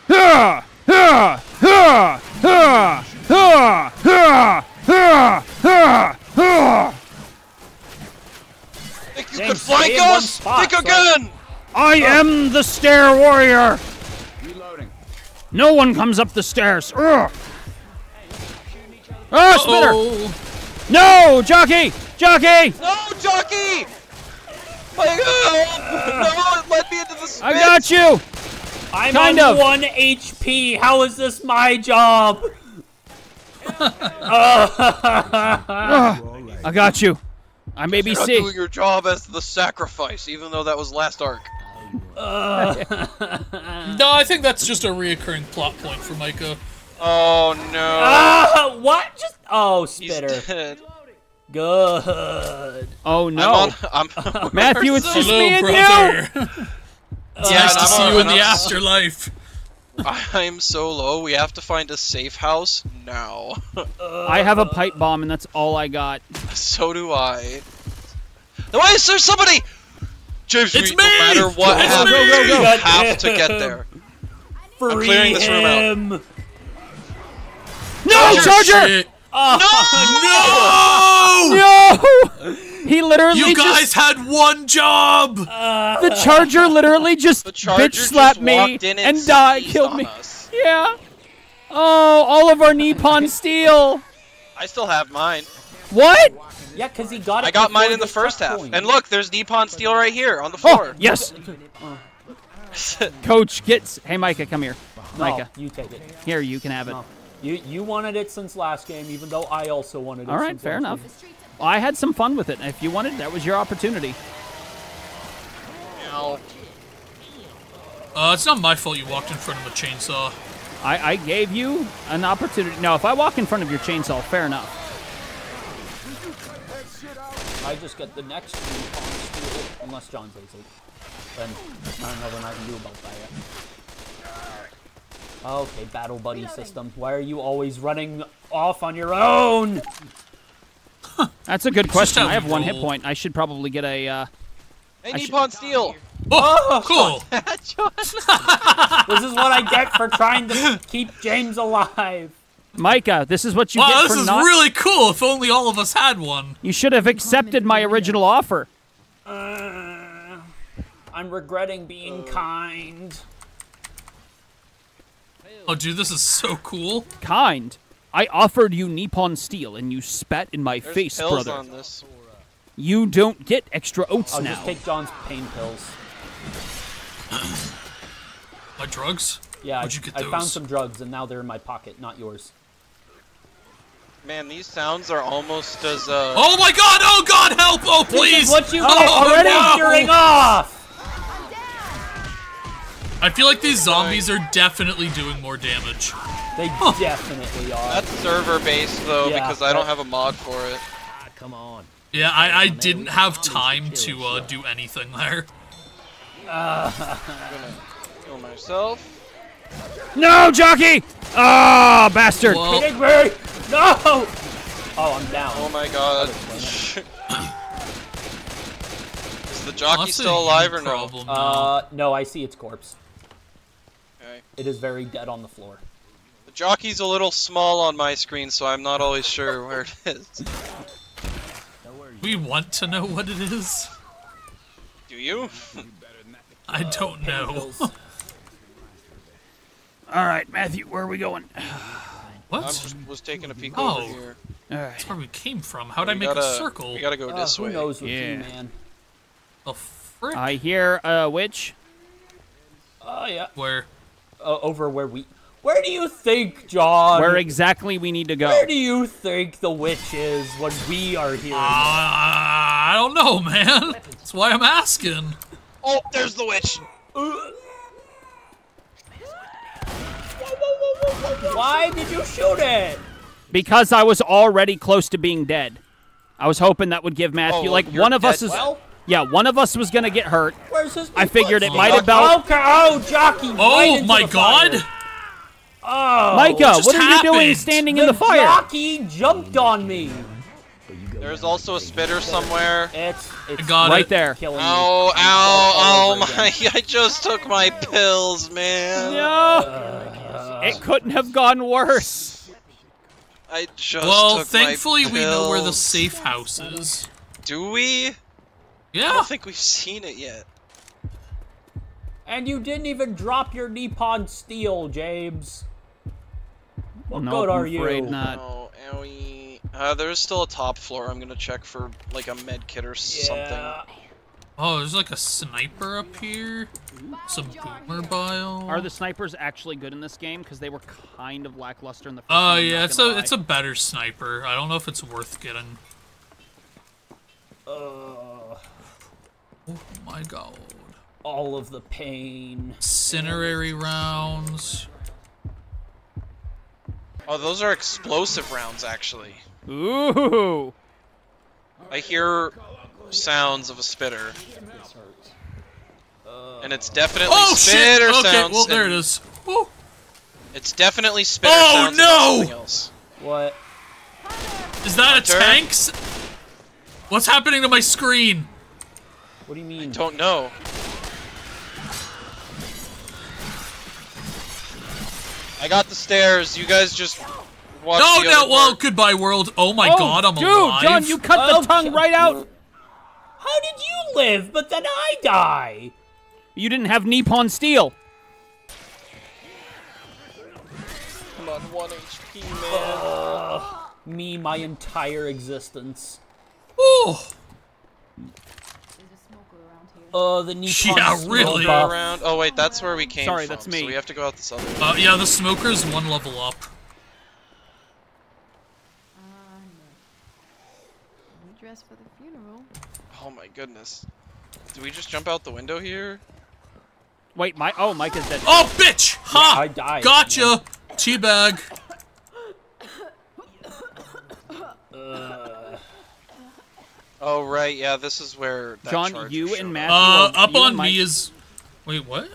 Ha! Ha! Ha! Ha! Ha! Ha! Ha! Ha! Ha! Think you Dang, could flank stay in one us? spot, Think again! I am the stair warrior. Reloading. No one comes up the stairs. Ugh. Ah, oh, spitter! Oh, No, jockey! Jockey! No, jockey! My God! No, it led me into the spit. I got you! I'm Kind on of. one HP. How is this my job? <laughs> Uh, <laughs> I got you. I'm You're not doing your job as the sacrifice, even though that was last arc. Uh, <laughs> no, I think that's just a reoccurring plot point for Micah. Oh no! Ah, what? Just oh, He's spitter. Dead. Good. Oh I'm no. on. I'm. <laughs> <laughs> Matthew, it's just Hello, me and brother. <laughs> it's Yeah, nice to I'm see on- you in the I'm- afterlife. I'm so low. We have to find a safe house now. I have a uh, pipe bomb and that's all I got. so do I. Why is there somebody? James, It's we, me! no matter what It's happens, me! we Go, go, go. have to get there. Free I'm clearing this room out. No, Oh, Charger! Oh, Shit. No! No! He literally You guys just had one job. the Charger literally just The charger bitch slapped just me in and, and died, killed me. us. Yeah. Oh, all of our Nippon <laughs> steel. I still have mine. What? Yeah, because he got it. I got mine in the first half. checkpoint. And look, there's Nippon steel right here on the Oh, floor. yes. <laughs> <laughs> Coach gets. Hey, Micah, come here. No, Micah, you take it. here you can have it. No. You you wanted it since last game, even though I also wanted it. All right, since fair last enough. game. I had some fun with it. If you wanted, that was your opportunity. Ow. Uh, it's not my fault you walked in front of a chainsaw. I, I gave you an opportunity. Now, if I walk in front of your chainsaw, fair enough. I just get the next two on steel, unless John takes it. Then I don't know what I can do about that. Okay, battle buddy system. Why are you always running off on your own? That's a good question. I have we one hit point. I should probably get a. Uh, Hey, I should- Nippon steel! Oh, cool. <laughs> This is what I get for trying to keep James alive. Micah, this is what you Wow, get this is not. really cool. If only all of us had one. You should have accepted my original offer. Uh, I'm regretting being kind. Oh, dude, this is so cool. Kind. I offered you Nippon steel, and you spat in my There's face, pills brother. on this. You don't get extra oats I'll now. just take John's pain pills. My drugs? Yeah, Where'd I, you get I found some drugs and now they're in my pocket, not yours. Man, these sounds are almost as uh. Oh my god! Oh god, help! Oh please! This is what you oh, get for no! wandering off! I feel like these zombies are definitely doing more damage. They definitely are. That's server based though, Yeah, because I don't have a mod for it. Ah, come on. Yeah, I, I didn't have time to uh, do anything there. I'm gonna kill myself. No, jockey! Ah, bastard! Well, Kidding? No! Oh, I'm down. Oh my god. <laughs> Is the jockey that's still alive or no? problem now. Uh, no, I see its corpse. Okay. It is very dead on the floor. The jockey's a little small on my screen, so I'm not always sure <laughs> where it is. we want to know what it is. Do you? <laughs> I don't know. <laughs> All right, Matthew, where are we going? <sighs> What? just was taking a peek Oh. over here. All right. That's where we came from. How'd I make gotta, a circle? We gotta go Uh, this who way. knows with Yeah. you, man? The frick? I hear a witch. Oh, yeah. Where? Uh, over where we... Where do you think, John? Where exactly we need to go? Where do you think the witch is when we are here? Uh, I don't know, man. That's why I'm asking. Oh, there's the witch! Why did you shoot it? Because I was already close to being dead. I was hoping that would give Matthew Oh, like one of us dead is. now? Yeah, one of us was gonna get hurt. Where's his I figured it might have been. Okay, oh, jockey! Oh into my the fire. god! Oh, Micah, just what are you doing happened? standing in the fire? jockey jumped on me. There's also a spitter somewhere. It's it's got Right it. there. killing me. Ow, all ow, over oh my, <laughs> I just took my pills, man. No, uh, it couldn't have gone worse. I just Well, took my thankfully we know where the safe house is. Do we? I don't think we've seen it yet. And you didn't even drop your Nippon steel, James. What No, good are I'm afraid you? not. Oh, owie. Uh, there's still a top floor. I'm gonna check for like a med kit or something. Yeah. Oh, there's like a sniper up here. Some boomer bile. Are the snipers actually good in this game? Because they were kind of lackluster in the first. Oh one, I'm yeah, it's a lie. it's a better sniper. I don't know if it's worth getting. Uh, Oh my god. all of the pain. Incinerary rounds. Oh, those are explosive rounds, actually. Ooh. I hear sounds of a spitter. And it's definitely Oh shit! spitter Okay, sounds. well there it and is. Woo. It's definitely spitter Oh, sounds. and no! Else. What? Is that a tank? What's happening to my screen? What do you mean? Don't know. I got the stairs. You guys just watch No, the no. other Well, goodbye world. Oh my Oh, god, I'm dude, alive. John, you cut the Oh, tongue right out. How did you live, but then I die? You didn't have Nippon steel. Come on, one HP, man. Me, my entire existence. Ooh. Uh, the Nippon Yeah, really. Buff. around. Oh wait, that's where we came Sorry, from. that's me. So we have to go out this other. way. Uh, yeah, the smoker's one level up. We dress for the funeral. Oh my goodness. Did we just jump out the window here? Wait, my oh, Mike is dead. Oh, bitch! Ha! I died. Gotcha! Teabag. Oh right, yeah. This is where. That John, you showed and up. Matthew. Uh, are, up on and Mike, me is. Wait, what?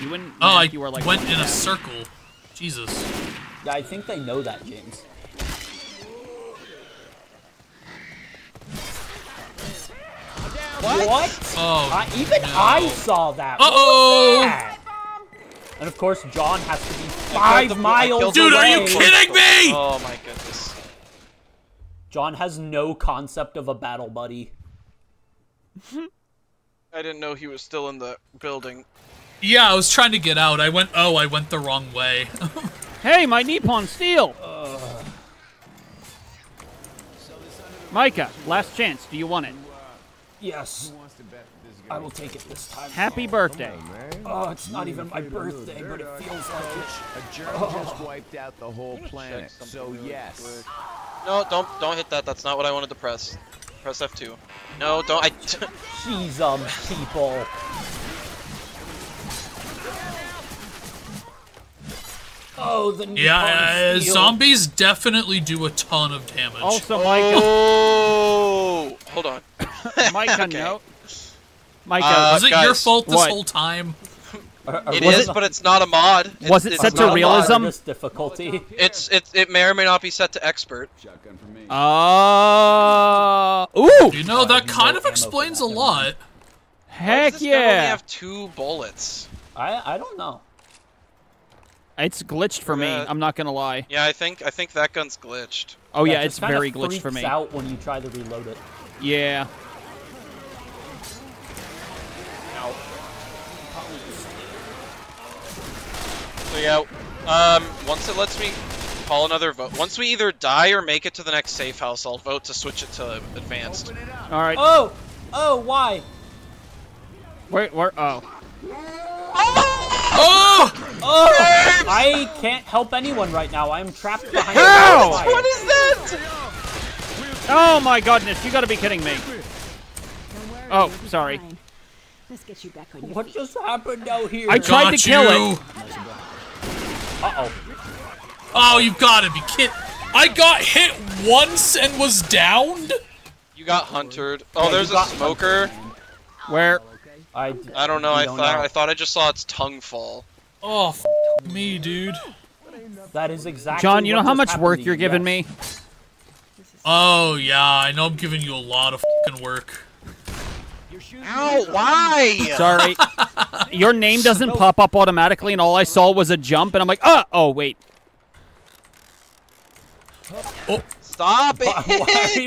You and Oh, I Matthew are like went one in a circle. Jesus. Yeah, I think they know that, James. What? Oh. I, even no. I saw that. Uh-oh. that? And of course, John has to be five miles killed Dude, the are you kidding me? Oh my goodness. John has no concept of a battle buddy. I didn't know he was still in the building. Yeah, I was trying to get out. I went, oh, I went the wrong way. <laughs> Hey, my Nippon steel. Micah, last chance. Do you want it? Yes. I will take it this time. Happy birthday. Oh, it's not even my birthday, but it feels like it. A germ just wiped out the whole planet. So yes. No, don't don't hit that. That's not what I wanted to press. Press F2. No, don't. I. <laughs> Jeez, um, people. Oh, the yeah, Nippon uh, steel. zombies definitely do a ton of damage. Also, Micah, oh, hold on. Micah, <laughs> Okay. no. Micah, Uh, Was it your fault this what? whole time? Or- or It was is, but it's not a mod. It's, Was it it's set to not a mod. realism? Difficulty. It's it. It may or may not be set to expert. Shotgun for me. uh, ooh, You know, that no kind of explains a lot. mind. Why heck does this gun only have two bullets. I I don't know. It's glitched for me. Yeah. I'm not gonna lie. Yeah, I think I think that gun's glitched. Oh yeah, That it's very glitched for freaks me. out when you try to reload it. Yeah. So yeah, um, once it lets me call another vote, once we either die or make it to the next safe house, I'll vote to switch it to advanced. All right. Oh, oh, why? Where? Where? Oh. Oh! Oh, I can't help anyone right now. I am trapped behind How? a. What is that? Oh my goodness! You gotta be kidding me. Oh, sorry. Let's get you back on your What just happened out here? I tried Got to kill you. it. Uh oh. Oh, you've got to be kidding. I got hit once and was downed? You got huntered. Oh, Yeah, there's a got smoker. Where? I, I don't know. I don't thought know. I thought I just saw its tongue fall. Oh, f me, dude. That is exactly. John, you know how much work you're giving yes. me? Oh, yeah, I know I'm giving you a lot of fucking work. Ow! Why? <laughs> Sorry. Your name doesn't pop up automatically, and all I saw was a jump, and I'm like, ah! Oh, wait. Oh. Stop Why are it!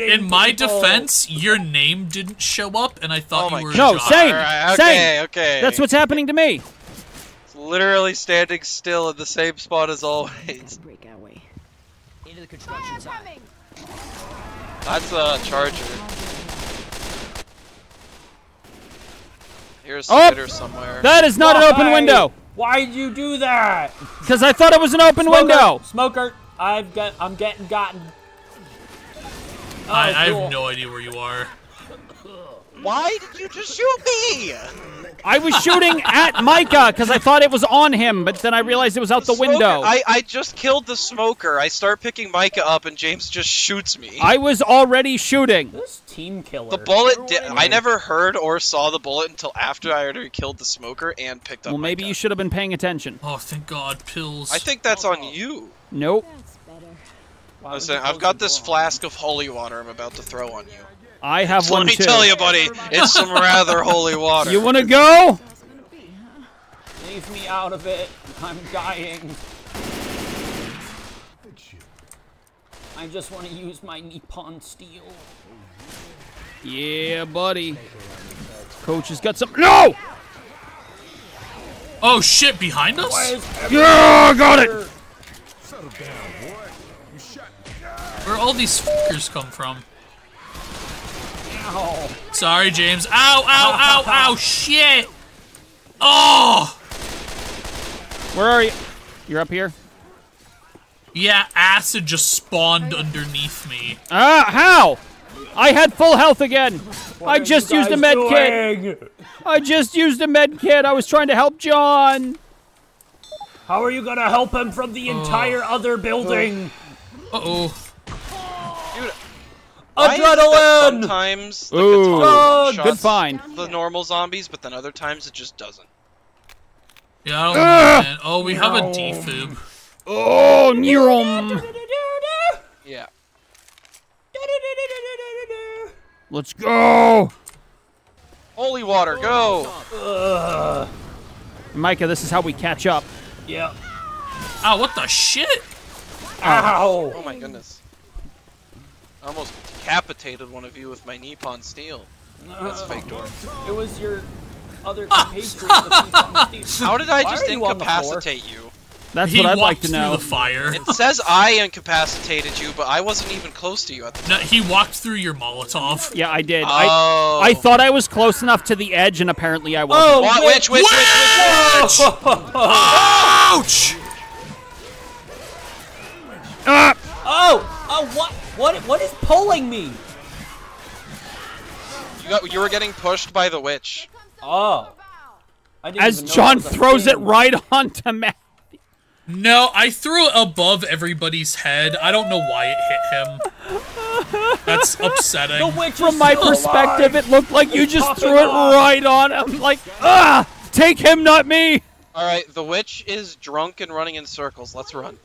you in my people? defense, your name didn't show up, and I thought Oh you were No, a job. same. Alright, Same. okay, okay. That's what's happening to me. It's literally standing still in the same spot as always. break our way. Into the construction site. That's a charger. Here's Oh! spitter somewhere. That is not an open window. Why'd you do that? Because I thought it was an open Smoker, window. Smoker, I've got. I'm getting gotten. Oh, I, I oh, cool. have no idea where you are. Why did you just shoot me? I was shooting at Micah because I thought it was on him, but then I realized it was out the, smoker- window. I, I just killed the smoker. I start picking Micah up and James just shoots me. I was already shooting. This team killer. the bullet. Di- I never heard or saw the bullet until after I already killed the smoker and picked up. Well, maybe Micah. you should have been paying attention. Oh, thank God, pills. I think that's on oh. you. Nope. That's better. Why would Listen, I've got this flask of holy water I'm about to throw on you. I have So one let me too. tell you, buddy, it's some rather <laughs> holy water. You want to go? Leave me out of it. I'm dying. I just want to use my Nippon steel. Yeah, buddy. Coach has got some. No! Oh shit, behind us? Yeah, got it. Where all these fuckers come from? Ow. Sorry, James. Ow, ow, ow, ow, shit! Oh! Where are you? You're up here. Yeah, acid just spawned underneath me. Ah, how? I had full health again. What I just used a guys med kit. I just used a med kit. I was trying to help John. How are you gonna help him from the entire other building? Uh-oh. Why is it that Adrenaline! Sometimes the Ooh. katana Oh, one-shots good find. The normal zombies, but then other times it just doesn't. Yeah, I don't know, man. Oh, we have a defib. Oh, Neuron. Yeah. Let's go. Holy water, go! Ugh. Micah, this is how we catch up. Yeah. Ah, what the shit? Ow. Oh my goodness. I almost decapitated one of you with my Nippon steel. That's fake door. It was your other compatriot. <laughs> How did I Why just are you on the floor? incapacitate you? That's he what I'd walked like to through know. the fire. It says I incapacitated you, but I wasn't even close to you at the No, he walked through your Molotov. Yeah, I did. Oh. I I thought I was close enough to the edge, and apparently I wasn't. Oh, What? wait. Which, which, which, which, which? <laughs> Ouch! Ah! Oh, oh, what, what, what is pulling me? You, got, you were getting pushed by the witch. Oh. As John that was throws it thing. right <laughs> onto Matt. No, I threw it above everybody's head. I don't know why it hit him. That's <laughs> The upsetting. witch From my perspective, alive. it looked like you just Popping threw it off. right on him. Like, ah! Take him, not me! Alright, the witch is drunk and running in circles. Let's run.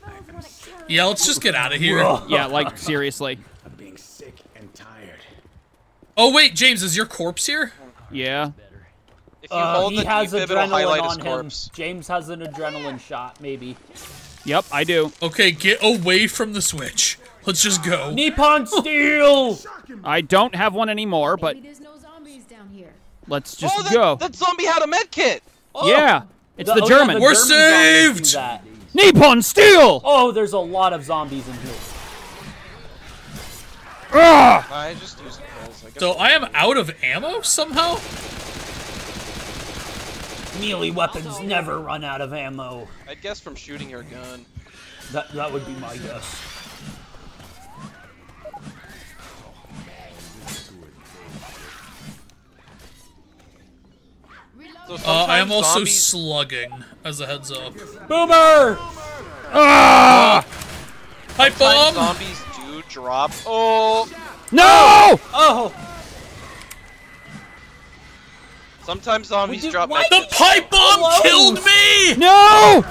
Yeah, let's just get out of here. Yeah, like, seriously. I'm being sick and tired. Oh wait, James, is your corpse here? Yeah. If you Uh, hold he the has defib, adrenaline highlight his on him. corpse. James has an adrenaline shot, maybe. Yep, I do. Okay, get away from the switch. Let's just go. Nippon <laughs> Steel! I don't have one anymore, but no zombies down here. let's just oh, that, go. that zombie had a med kit! Yeah, it's the, oh, yeah, German. the We're German zombies do saved! That. Nippon Steel! Oh, there's a lot of zombies in here. Ah! I just used pills. I. So I am out of ammo somehow? Melee weapons never run out of ammo. I'd guess from shooting your gun. That that would be my guess. So Uh, I am also zombies- slugging, as a heads up. Boomer! Ah! Pipe sometimes bomb! zombies do drop. Oh! No! Oh, Sometimes zombies drop why The pipe bomb Hello? killed me! No!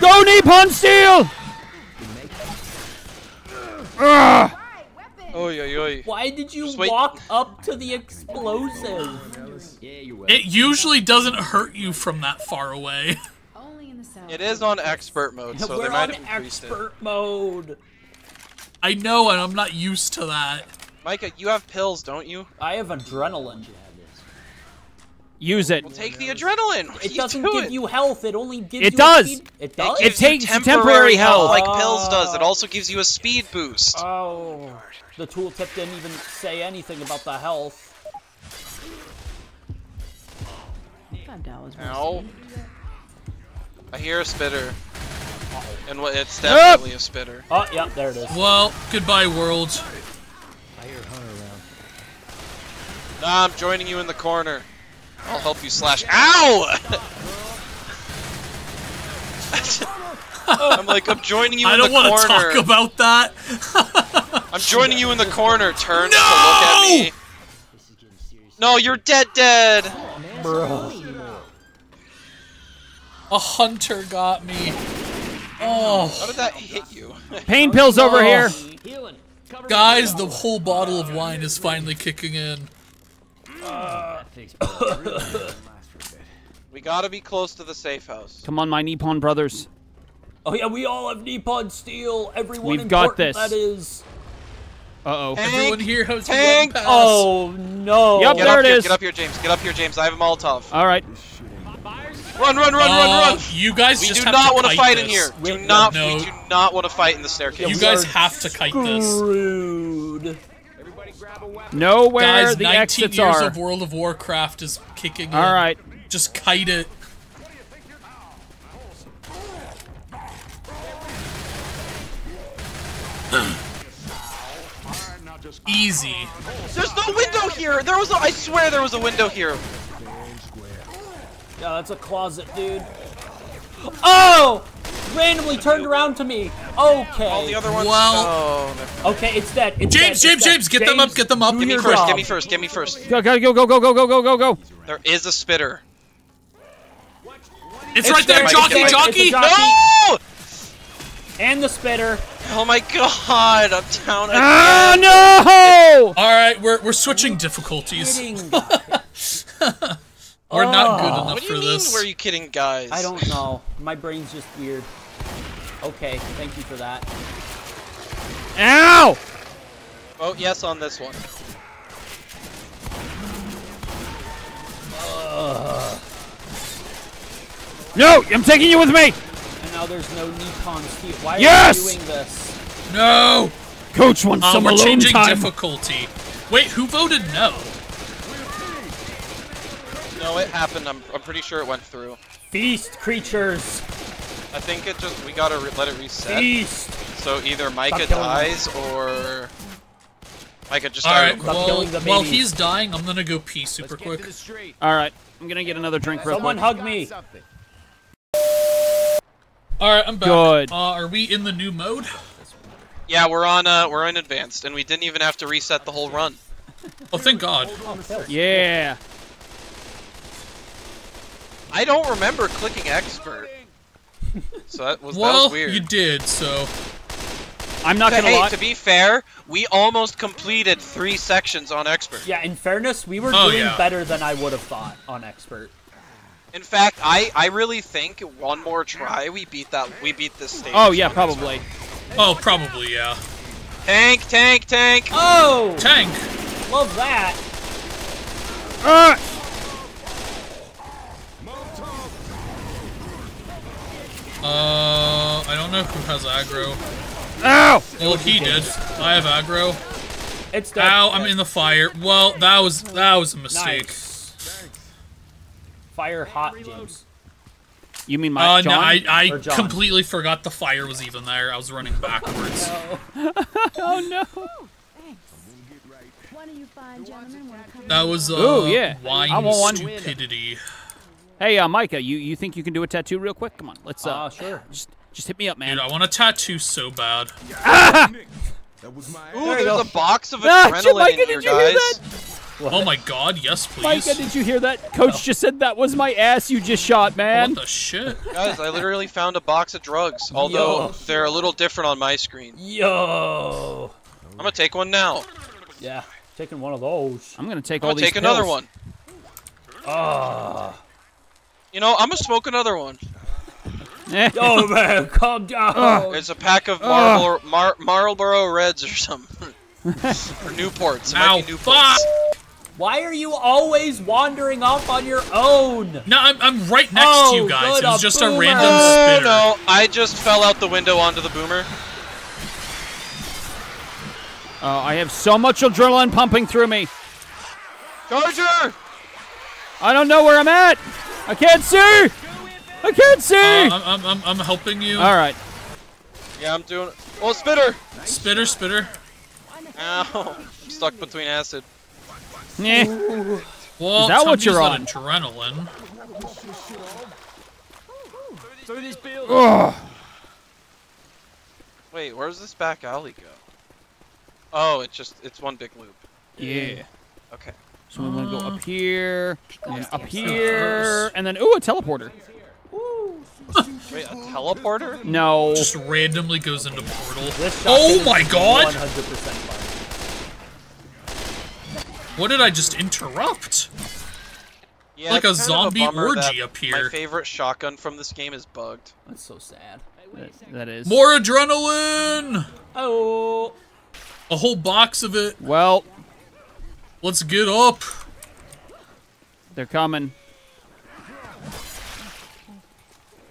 Go Nippon Steel! Ah! Oy, oy, oy. why did you Just wait. walk up to the explosive? Yeah, you will. It usually doesn't hurt you from that far away. Only in the south. It is on expert mode, so they We're might on have increased expert mode. I know, and I'm not used to that. Micah, you have pills, don't you? I have adrenaline. Use it. Well, take the adrenaline. What It doesn't doing? give you health. It only gives It you. does. A speed. It does. It gives you takes temporary health. like pills does. It also gives you a speed boost. Oh, the tooltip didn't even say anything about the health. Five dollars. Ow. I hear a spitter. And it's definitely a spitter. Oh, yeah, there it is. Well, goodbye, world. I hear Hunter around. Nah, I'm joining you in the corner. I'll help you slash. Ow! <laughs> I'm like, I'm joining you <laughs> I in don't the want to corner. talk about that. <laughs> I'm joining you in the corner. Turn No! to look at me. No, you're dead, dead. Oh, bro. A hunter got me. Oh, How did that hit you? <laughs> Pain pills over here. Guys, the whole bottle of wine is finally kicking in. that we gotta be close to the safe house. Come on, my Nippon brothers. Oh yeah, we all have Nippon Steel. Everyone We've got this. That is. Uh oh. Everyone here has Tank! one pass. Oh no. Yep. Get There up it here, is. Get up here, James. Get up here, James. I have a Molotov. All right. Run, run, run, Uh, run, run. You guys We just do have not want to kite fight in this. here. Do We- not. no. We do not want to fight in the staircase. You guys have to kite this. Screwed. Know where Guys, the 19 exits years are. of World of Warcraft is kicking in. All right. Just kite it. Easy. There's no window here. There was. A, I swear there was a window here. Yeah, that's a closet, dude. Oh! Randomly turned around to me. Okay. All the other ones. Well- Oh, Okay, it's dead. It's dead, James, it's James, dead. James, get them up, get them up. do Give me first. job. Get me first. Get me first. Go, go, go, go, go, go, go, go, go, go. There is a spitter. It's, It's right there, there, jockey, it's jockey. it's jockey. No! And the spitter. Oh my god, I'm down again. Ah no! All right, we're we're switching difficulties. <laughs> Kidding. We're not good Oh. enough What do you for mean, this. were you kidding, guys? I don't know. My brain's just weird. Okay, thank you for that. Ow! Oh, yes on this one. No, I'm taking you with me. And now there's no Nippon steel. Why Yes! are you doing this? no, Coach wants uh, some we're alone changing time. difficulty. Wait, who voted no? No, it happened. I'm, I'm pretty sure it went through. Feast creatures. I think it just we gotta re let it reset. Feast. So either Micah killing dies or Micah just All died. right, Stop well, while he's dying, I'm gonna go pee super Let's quick. Get to the street. All right, I'm gonna get another drink real Someone quick. hug me. Something. All right, I'm back. Good. Uh, are we in the new mode? Yeah, we're on uh we're in advanced, and we didn't even have to reset the whole run. Oh, thank God. Yeah. I don't remember clicking expert. So that was that Well, was weird. you did, so I'm not But gonna hey, lie. to be fair, we almost completed three sections on expert. Yeah, in fairness, we were Oh, doing yeah. better than I would have thought on expert. In fact, I I really think one more try we beat that we beat this stage. Oh yeah, probably. oh, probably yeah. Tank, tank, tank. Oh, Tank. love that. Ah! Uh, I don't know who has aggro. Ow! Well, he did. I have aggro. It's dead. Ow, I'm in the fire. Well, that was that was a mistake. Nice. Fire hot, James. You mean my Uh, John? no, I, I John. completely forgot the fire was even there. I was running <laughs> backwards. oh <laughs> no! One of you fine gentlemen want to come That was uh, Ooh, yeah. wine I want one. stupidity. Hey, uh, Micah, you you think you can do a tattoo real quick? Come on, let's uh, Ah, sure. just just hit me up, man. Dude, I want a tattoo so bad. That was my Ooh, There there's a box of Ah, adrenaline Micah, in did here, you hear guys. Oh my god, yes <laughs> please. Micah, did you hear that? Coach just said that was my ass you just shot, man. What the shit? Guys, I literally found a box of drugs. Although Yo. they're a little different on my screen. Yo. I'm gonna take one now. Yeah, taking one of those. I'm gonna take I'm all gonna these take another one. Ah. You know, I'm gonna smoke another one. <laughs> Oh man, calm down. Uh, it's a pack of Marlboro, uh. Mar- Marlboro Reds or something. <laughs> or Newports. It might Ow, be Newports. Why are you always wandering off on your own? No, I'm, I'm right next Oh, to you oh, guys. good, It was a just a random Oh, spitter. no, I just fell out the window onto the boomer. Oh, I have so much adrenaline pumping through me. Charger! I don't know where I'm at. I can't see. I can't see. Uh, I'm, I'm, I'm, I'm helping you. all right. Yeah, I'm doing. Oh, spitter! Spitter, spitter. Ow! I'm stuck between acid. Yeah. Well, Is that what you're on? That adrenaline. Through this building. Ugh. Wait, where's this back alley go? Oh, it's just it's one big loop. Yeah. Okay. So we want to go up here, and up here, and then ooh, a teleporter. Wait, a teleporter? No. Just randomly goes into portal. Oh my god! 100% fun. What did I just interrupt? Yeah, Like a zombie bummer that orgy up here. My here. favorite shotgun from this game is bugged. That's so sad. That- that is. More adrenaline! Oh. A whole box of it. Well, Let's get up. they're coming.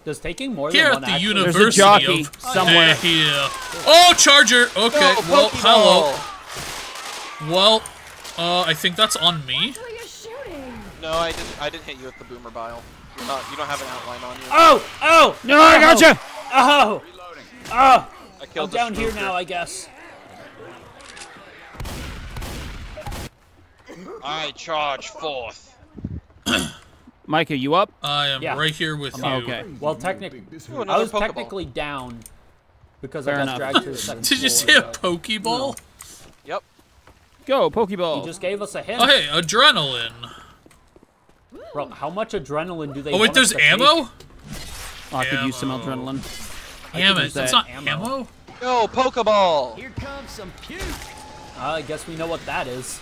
Does taking more Here than at one the actually- University There's a jockey of somewhere. Yeah. Oh, Charger. Okay. No, well, hello. Well, uh, I think that's on me. Who are shooting? No, I didn't. I didn't hit you with the boomer bile. You're not. You don't have an outline on you. Oh! Oh! No, I gotcha. Oh! Oh! I I'm down here now, I guess. I charge forth. <clears throat> Micah, you up? I am Yeah. right here with you. Okay. Well, technically, I was Pokeball. technically down because Fair I got enough. dragged to the <laughs> second Did you floor, say a but Pokeball? Yep. Go, Pokeball. He Pokeball. just gave us a hint. Oh, hey, adrenaline. Bro, how much adrenaline do they Oh, wait, there's to ammo? Oh, I could use some adrenaline. Damn it, that's that not ammo. Yo, Pokeball! Here comes some puke. Uh, I guess we know what that is.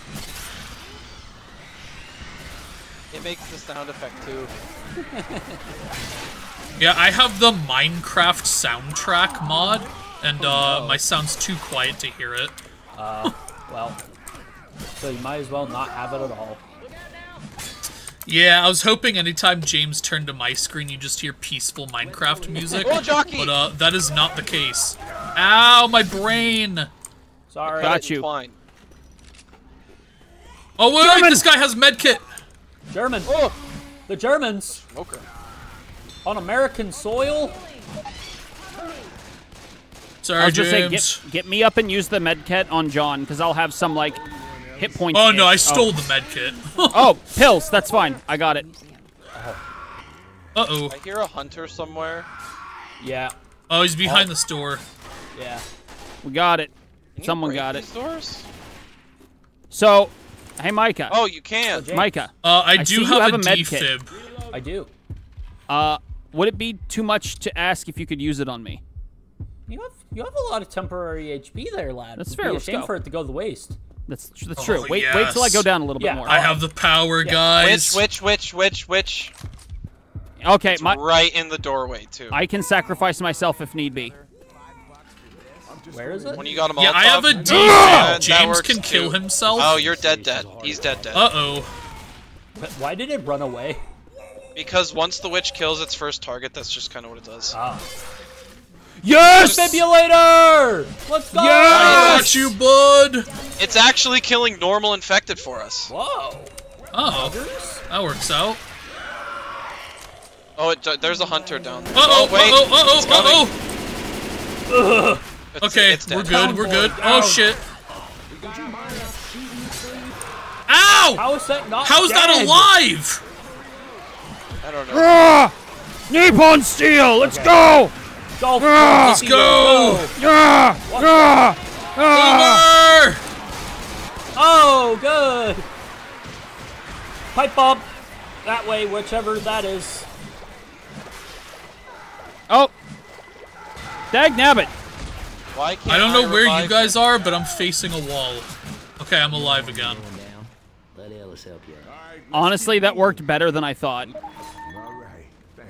It makes the sound effect too. <laughs> Yeah, I have the Minecraft soundtrack mod, and uh, my sound's too quiet to hear it. Well, so you might as well not have it at all. Yeah, I was hoping anytime James turned to my screen, you just hear peaceful Minecraft music. <laughs> Oh, jockey! But uh, that is not the case. Ow, my brain! Sorry. Got you. Fine. Oh wait, wait, this guy has medkit. German. Oh, The Germans smoker. on American soil. Sorry, I was just saying, James. get, get me up and use the med kit on John, because I'll have some, like, hit points. oh no, I ish. stole the medkit. Oh. <laughs> oh, pills. That's fine. I got it. uh oh. I hear a hunter somewhere. Yeah. Oh, he's behind the store. Yeah. We got it. Can Someone got it. these doors? So, hey, Micah. Oh, you can. James. Micah, Uh, I, I do have, have a a medkit. defib. I do. uh, would it be too much to ask if you could use it on me? You have you have a lot of temporary HP there, lad. That's It'd fair, Be a let's shame go. for it to go to waste. That's tr- that's Oh, true. Wait, wait till I go down a little Yeah, bit more. I have the power, guys. Which, which, which, which, which? okay, It's my, right in the doorway too. I can sacrifice myself if need be. Where is it? when you got him Yeah, I have a Molotov- James works can kill too. himself. Oh, you're dead, dead. He's dead, dead. Uh oh. But Why did it run away? Because once the witch kills its first target, that's just kind of what it does. Ah. Yes! Defibrillator! Let's go! I got you, bud. It's actually killing normal infected for us. Whoa! Oh, that works out. Oh, it, there's a hunter down there. Uh oh, wait. uh oh, it's <laughs> coming. It's- Okay, it's we're good, we're good. Oh shit. Ow! How is that not How is that alive? I don't know. Ah! Nippon Steel, let's go! Go, Ah! Let's go! Ah! Ah! Ah! Over! Oh, good! Pipe bomb! That way, whichever that is. Oh! Dag nabbit! Why can't I don't know where you guys him? are, but I'm facing a wall. Okay, I'm alive again. Let Ellis help you. Honestly, that worked better than I thought.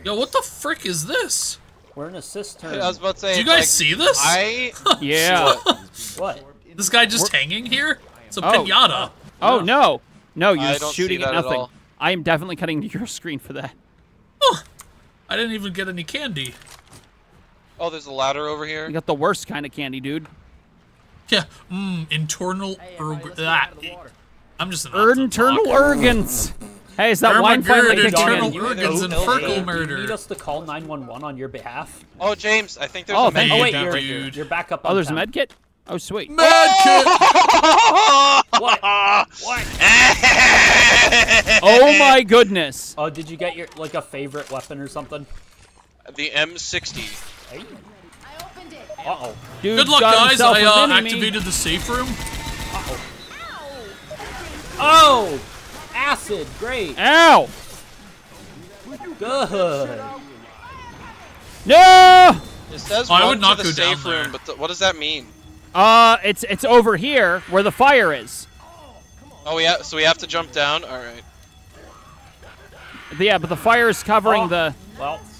Yo, what the frick is this? We're in a cistern. I was about to say. Do you guys like, see this? I <laughs> Yeah. What? This guy just hanging here? It's a Oh. pinata. Oh no! No, you're I just don't see shooting at that at nothing. I am definitely cutting <laughs> your screen for that. Oh, I didn't even get any candy. Oh, there's a ladder over here. You got the worst kind of candy, dude. Yeah, mmm, internal erg- ah. that. I'm just an er, Internal organs. Hey, is that wine finally kicking internal organs and you- fecal Do you need us to call 911 on your behalf? Oh, James, I think there's Oh, a thank med- Oh, wait, Hey, you're, dude. you're back up Oh, on there's a temp. med kit? Oh, sweet. Medkit! <laughs> <laughs> What? what? <laughs> Oh my goodness. Oh, did you get your, like, a favorite weapon or something? the M60. Hey. I opened it. Uh-oh. Dude's Good luck, guys. I uh, activated the safe room. Oh! Acid! Great! Ow! Good! No! It says Oh, I would not to the go down safe there. room, but th- what does that mean? Uh, it's it's over here where the fire is. Oh, we have, so we have to jump down. All right. Yeah, but the fire is covering Oh. the. Well, Shocky, home.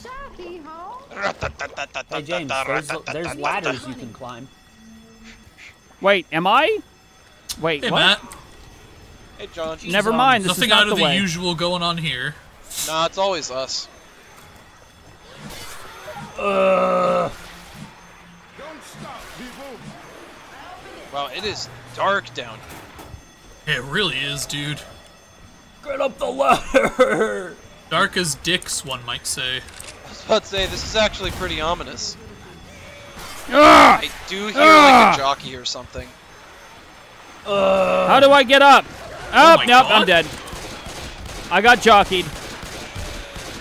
Hey, James, there's, there's ladders you can climb. Wait, am I? Wait, Hey, what? Matt. Hey, John. Never um, mind. This Nothing is not out of the the way. usual going on here. Nah, it's always us. Wow, it is dark down here. It really is, dude. Get up the ladder! Dark as dicks, one might say. I was about to say, this is actually pretty ominous. Ah! I do hear Ah! like a jockey or something. How do I get up? Oh, my nope, God. I'm dead. I got jockeyed.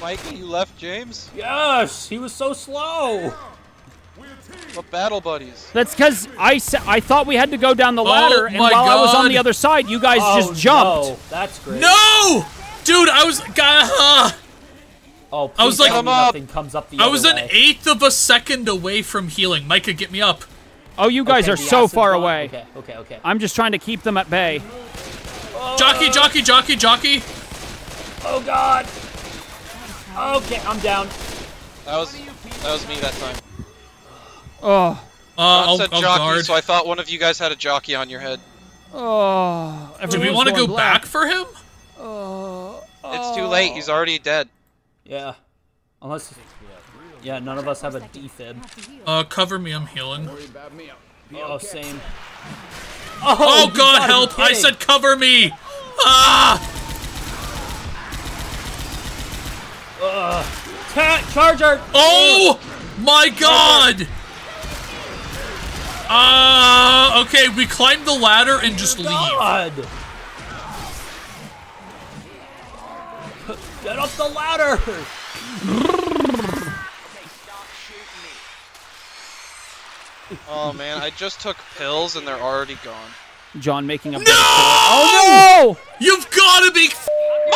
Mikey, you left James? Yes! He was so slow! What battle buddies? That's because I sa- I thought we had to go down the Oh ladder, and my while I was on the other side, you guys oh, just jumped. No. That's great. No! Dude, I was. <laughs> Gah! Oh, I was like- tell me up. nothing comes up the I was an way. eighth of a second away from healing. Micah, get me up. Oh, you guys Okay, are so far gone. away. Okay, okay, okay. I'm just trying to keep them at bay. Jockey, jockey, jockey, jockey. Oh god. Okay, I'm down. That was that was me that time. Oh, Uh, Ron I'll, said I'll jockey, guard. so I thought one of you guys had a jockey on your head. oh. Do we everyone's want to going go black. back for him? It's too late. He's already dead. Yeah. Unless. Yeah, none of us have a defib. Uh, cover me. I'm healing. Oh, same. Oh, you God, help! I said cover me. Ah! Ta- Charger! Oh my God! Uh, okay, we climb the ladder and just leave. God! Get up the ladder! Oh man, I just took pills and they're already gone. John making a. No! Oh no! You've got to be f-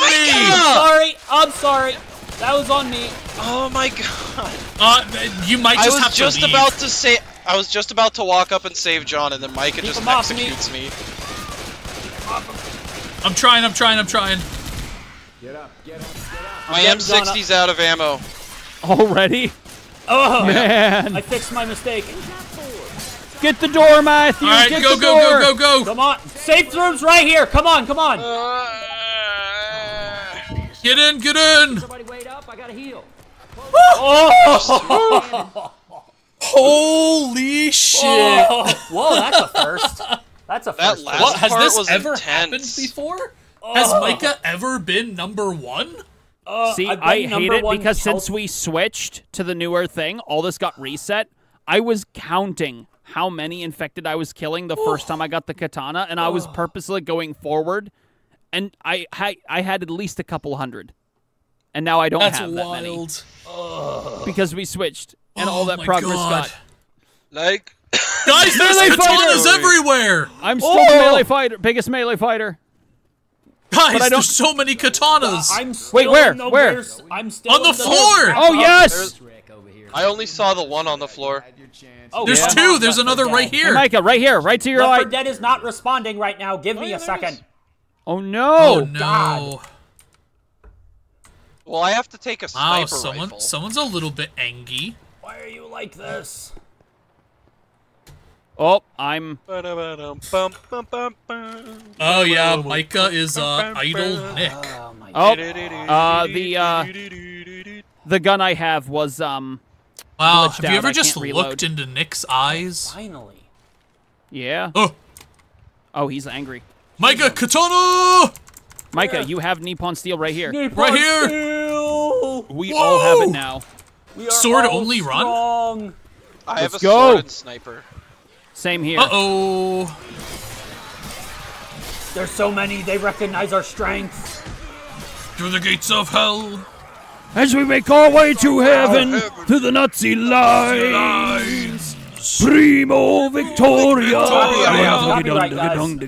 me! Sorry, I'm sorry. That was on me. Oh my god. Uh, you might I just was have just to leave. about to say I was just about to walk up and save John and then Micah just him off me. me. I'm trying. I'm trying. I'm trying. My getting John up. M60's out of ammo. Already? Oh, Man, I fixed my mistake. get the door, Matthew. All right, get go, the go, door. go, go, go. Come on. Safe room's right here. Come on, come on. Uh, get in, get in. Somebody wait up. I gotta heal. Oh! <laughs> Holy shit! Whoa, that's a first. That's a first. That first. last What has part this was ever intense. happened before? Oh. Has Micah ever been number one? Uh, See, I've been I hate it because health- since we switched to the newer thing, all this got reset. I was counting how many infected I was killing the first time I got the katana, and I was purposely going forward, and I I, I had at least a couple hundred, and now I don't That's have that many wild. because we switched, and Oh all that progress God. got. Like Guys, there's <laughs> Melee katanas everywhere! I'm still the melee fighter, biggest melee fighter. Guys, I don't- there's so many katanas! I'm still Wait, where? in the Where? I'm still On the in floor! Oh yes, I only saw the one on the floor. Oh, There's yeah. two, there's Left another 4 right Dead. here. Micah, right here, right to your Left 4 right. Dead is not responding right now. Give me yeah, a second. is. Oh no! Oh no. God. Well, I have to take a Wow, sniper someone rifle. someone's a little bit angy. Why are you like this? Oh, I'm. Oh yeah, Micah is uh idle Nick. Oh my Oh, uh, the uh, the gun I have was um, Wow, glitched have you ever just can't looked into Nick's eyes? Finally. yeah. Oh, Oh, he's angry. Micah, katana! Micah, you have Nippon Steel right here. Right here! Steel! We all have it now. We are Sword all only run? I Let's a go. sword and sniper. Same here. Uh-oh. There's so many, they recognize our strength. Through the gates of hell. As we make our way to heaven, to the Nazi lines. Primo Victoria. Copyright.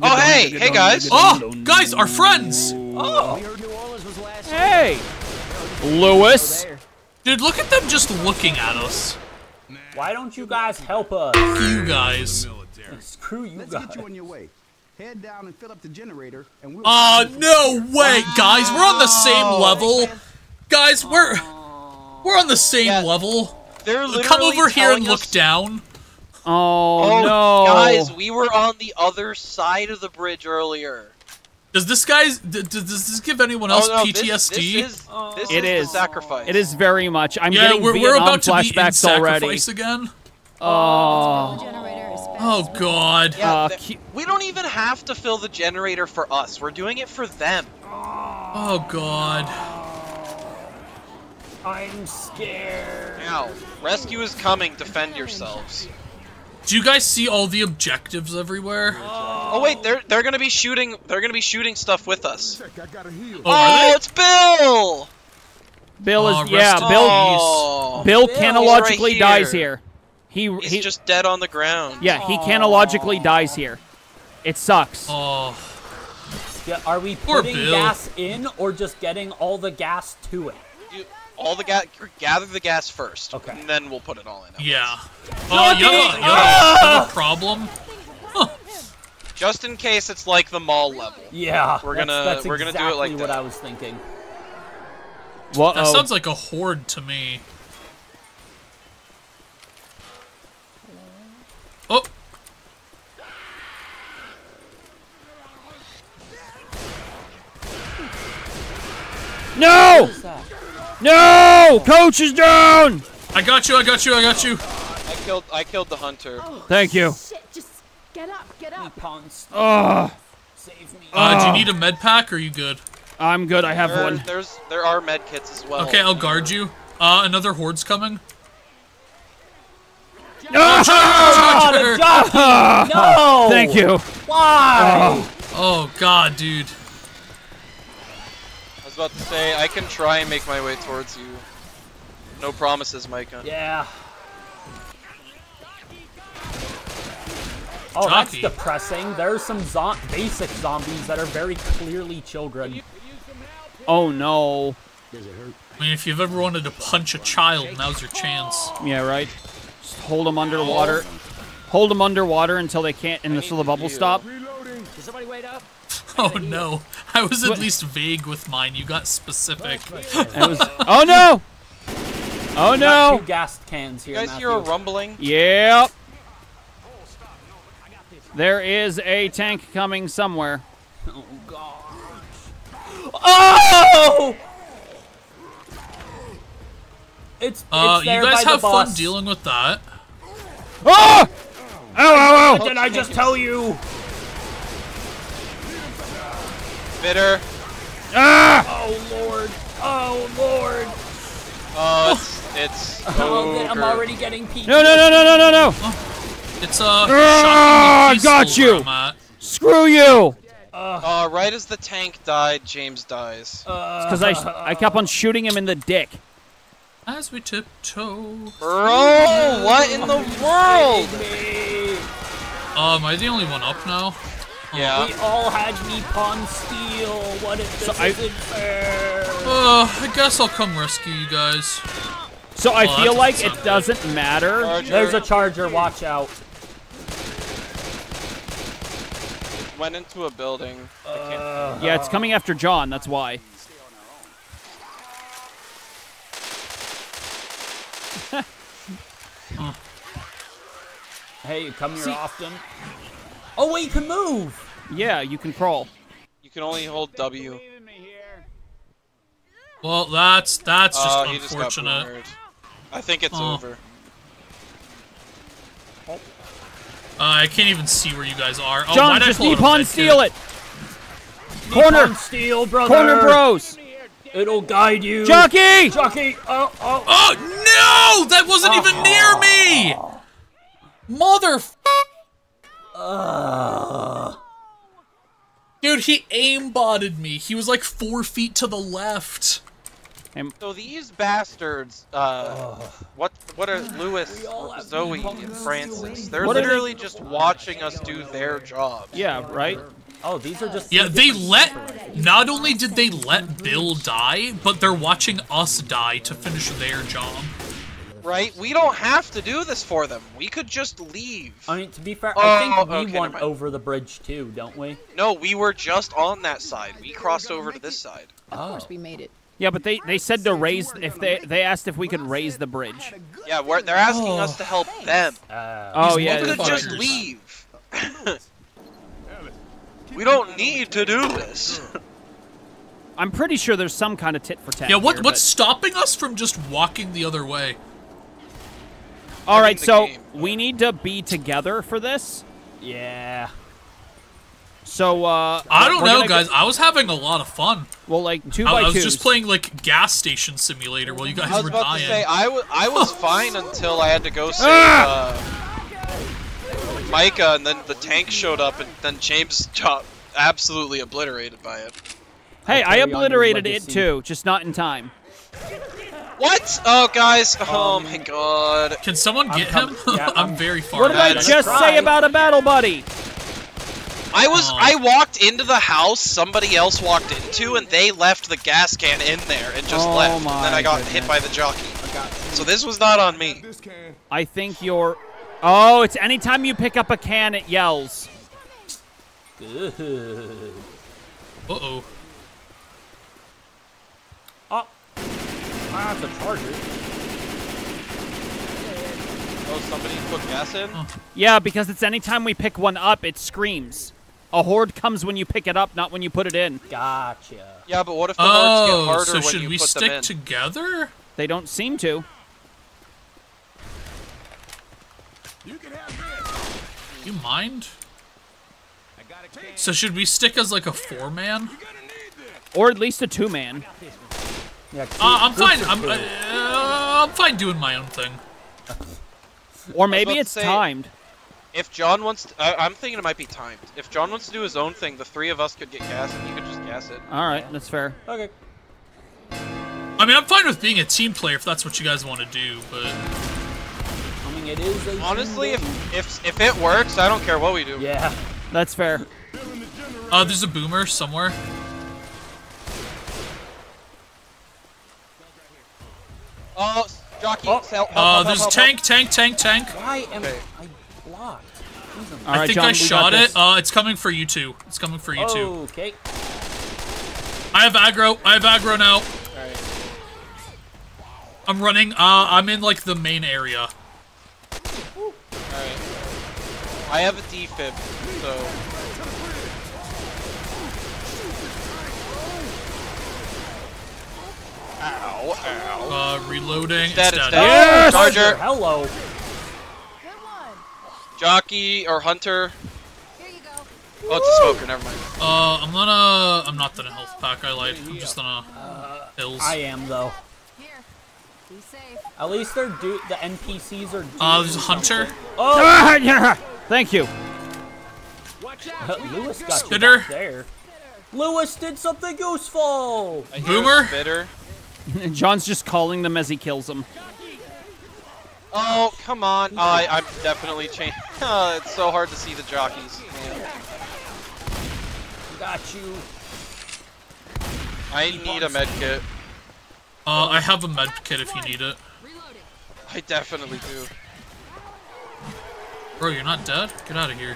Oh, hey, hey, guys. Oh, guys, our friends! Hey, Louis. Dude, look at them just looking at us. Why don't you guys help us? You guys. Screw you Let's guys. get you on your way. Head down and fill up the generator, and we'll. Oh, no way, guys. We're on the same level. Guys, we're we're on the same Yeah. level. They're literally Come over here and look down. Oh, Oh no, guys, we were on the other side of the bridge earlier. Does this guy's d- d- does this give anyone else oh, no, PTSD? This, is, this it is, is sacrifice. It is very much. I'm yeah, getting we're, we're Vietnam about to be in flashbacks already. sacrifice again. Oh, Oh god. Yeah, Uh, we don't even have to fill the generator for us. We're doing it for them. Oh god. I'm scared. Now, rescue is coming. Defend yourselves. Do you guys see all the objectives everywhere? Oh wait, they're they're gonna be shooting. They're gonna be shooting stuff with us. I heal. Oh, are Oh, they? it's Bill. Bill Oh, is yeah. rest Bill. Oh, Bill Bill's canologically right dies here. here. He He's he. just dead on the ground. yeah, he canologically dies here. It sucks. Oh, Yeah, are we putting gas in or just getting all the gas to it? You- all the gas. Gather the gas first. Okay. And then we'll put it all in. Yeah. Oh, you have a, you have a- you have a problem? <laughs> Just in case it's like the mall level. Yeah. We're gonna- That's we're gonna do it exactly like what that. I was thinking. What? That oh. sounds like a horde to me. Oh, No! What's that? No! Coach is down! I got you, I got you, I got you. I killed. I killed the hunter. Thank you. Shit, just get up, get up. Pawns, Ugh. save me. Uh, do you Oh. need a med pack or are you good? I'm good. I have There, one. there's there are med kits as well. Okay, I'll guard you. Uh, another horde's coming. <laughs> Ah! Oh! No! Thank you. Why? Oh god, dude. I was about to say I can try and make my way towards you. No promises, Micah. Yeah. Oh, that's Jockey. depressing. There's some zo- basic zombies that are very clearly children. Oh no. I mean, if you've ever wanted to punch a child, now's your chance. Yeah, right. Just hold them underwater. Hold them underwater until they can't, and until the bubbles stop. Reloading. Can somebody wait up? Oh no. I was What? at least vague with mine. You got specific. Was. <laughs> Oh no! Oh no! two gas cans here. You guys hear a rumbling? Yep. There is a tank coming somewhere. <laughs> Oh, God. Oh! It's, Uh, it's there you guys by have the fun dealing with that. Oh! Ow, ow, What ow! did I just tell you? Bitter. Ah! Oh, Lord. Oh, Lord. Oh, it's it's Oh, I'm already getting PTSD. No, no, no, no, no, no, no! It's uh Ah, shockingly peaceful got you. Screw you! Uh, right as the tank died, James dies. Because I, I kept on shooting him in the dick. As we tiptoe. Bro, what in the world? Me. Uh, am I the only one up now? Yeah. We all had me pawn steal. What if this So I- isn't fair? Uh, I guess I'll come rescue you guys. So I feel like it sound doesn't matter. Charger There's a charger. Watch out. went into a building. I can't- Yeah, it's coming after John, that's why. <laughs> Hey, you come here See- often. Oh wait, you can move. Yeah, you can crawl. You can only hold W. Leaving me here. Well, that's that's just Oh, he just unfortunate. I think it's Oh. over. uh, I can't even see where you guys are. Oh, John, I just pull out a Nippon steel kit? it! Corner! Pawn steal, brother. Corner bros! It'll guide you. Jockey! Jockey. Oh, oh. Oh no! That wasn't even near me. Mother. Dude, he aimbotted me. He was like four feet to the left. So these bastards, uh, what what are Louis, all have Zoey, and Francis? They're What are they- literally just watching us do their job. Yeah, right? Oh, these are just. Yeah, they let. Not only did they let Bill die, but they're watching us die to finish their job. Right? We don't have to do this for them. We could just leave. I mean, to be fair, Oh, I think we okay, never went over the bridge too, don't we? No, we were just on that side. We crossed over to this side. Of Oh. course we made it. Yeah, but they, they said to raise if they they asked if we could raise the bridge. Yeah, we're, they're asking us to help them. Uh, Oh These yeah. We could motherfuckers. just leave. <laughs> we don't need to do this. I'm pretty sure there's some kind of tit for tat. Yeah, what here, what's stopping us from just walking the other way? But- All right, so game. we need to be together for this. yeah. So uh I don't know, guys. go- I was having a lot of fun. well, like two I, by I was twos. just playing like gas station simulator while you guys were dying. I was about dying. to say I was I was <laughs> fine until I had to go save Ah! uh, Micah, and then the tank showed up, and then James got absolutely obliterated by it. Hey, I carry on your obliterated it too, just not in time. What? Oh, guys! Oh um, my God! Can someone get coming- him? yeah, <laughs> I'm I'm- very far What did I ahead. That's just try. say about a battle buddy? I was Oh. I walked into the house somebody else walked into and they left the gas can in there and just Oh left. And then I got goodness. hit by the jockey. So this was not on me. I think you're. Oh, it's anytime you pick up a can, it yells. <laughs> Good. Uh oh. Oh. Ah, it's a charger. Oh, somebody put gas in? Yeah, because it's anytime we pick one up, it screams. A horde comes when you pick it up, not when you put it in. Gotcha. Yeah, but what if the hordes get Oh, harder so when should you we put them stick together? They don't seem to. You mind? So should we stick as like a four man? Or at least a two man. Yeah, two- Uh, I'm fine. I'm uh, I'm fine doing my own thing. Or maybe it's say- timed. If John wants to, I, I'm thinking it might be timed. If John wants to do his own thing, the three of us could get gas and he could just gas it. Alright, that's fair. Okay. I mean, I'm fine with being a team player if that's what you guys want to do, but I mean, it is a. Honestly, if, if if it works, I don't care what we do. Yeah. That's fair. uh, there's a boomer somewhere. Oh, jockey, Oh. help, help, Uh, help, there's a help, tank, tank, tank, tank. Why am Okay. I blocked? I Alright, think John, I shot it. Uh, it's coming for you two. It's coming for you two. Okay. I have aggro. I have aggro now. Alright. I'm running. Uh, I'm in like the main area. Alright. I have a defib, so. Ow, ow. Uh, reloading. It's dead, dead. it's dead. Yes! Charger, Hello. Good one. jockey, or hunter. Here you go. Oh, it's a smoker, never mind. Uh, I'm gonna. I'm not gonna health pack. I lied. I'm just gonna. Hills. I am though. Here. Be safe. At least they're do the NPCs are. Uh, doing there's a hunter. something. Oh, Ah, yeah. Thank you. <laughs> Louis got you Spitter. back there. Louis did something useful. I hear a Boomer? Spitter. <laughs> John's just calling them as he kills them. Oh, come on. I, I'm definitely changing. <laughs> Oh, it's so hard to see the jockeys. man. Got you. I need a med kit. Uh, I have a med kit if you need it. Reloading. I definitely do. Bro, you're not dead? Get out of here.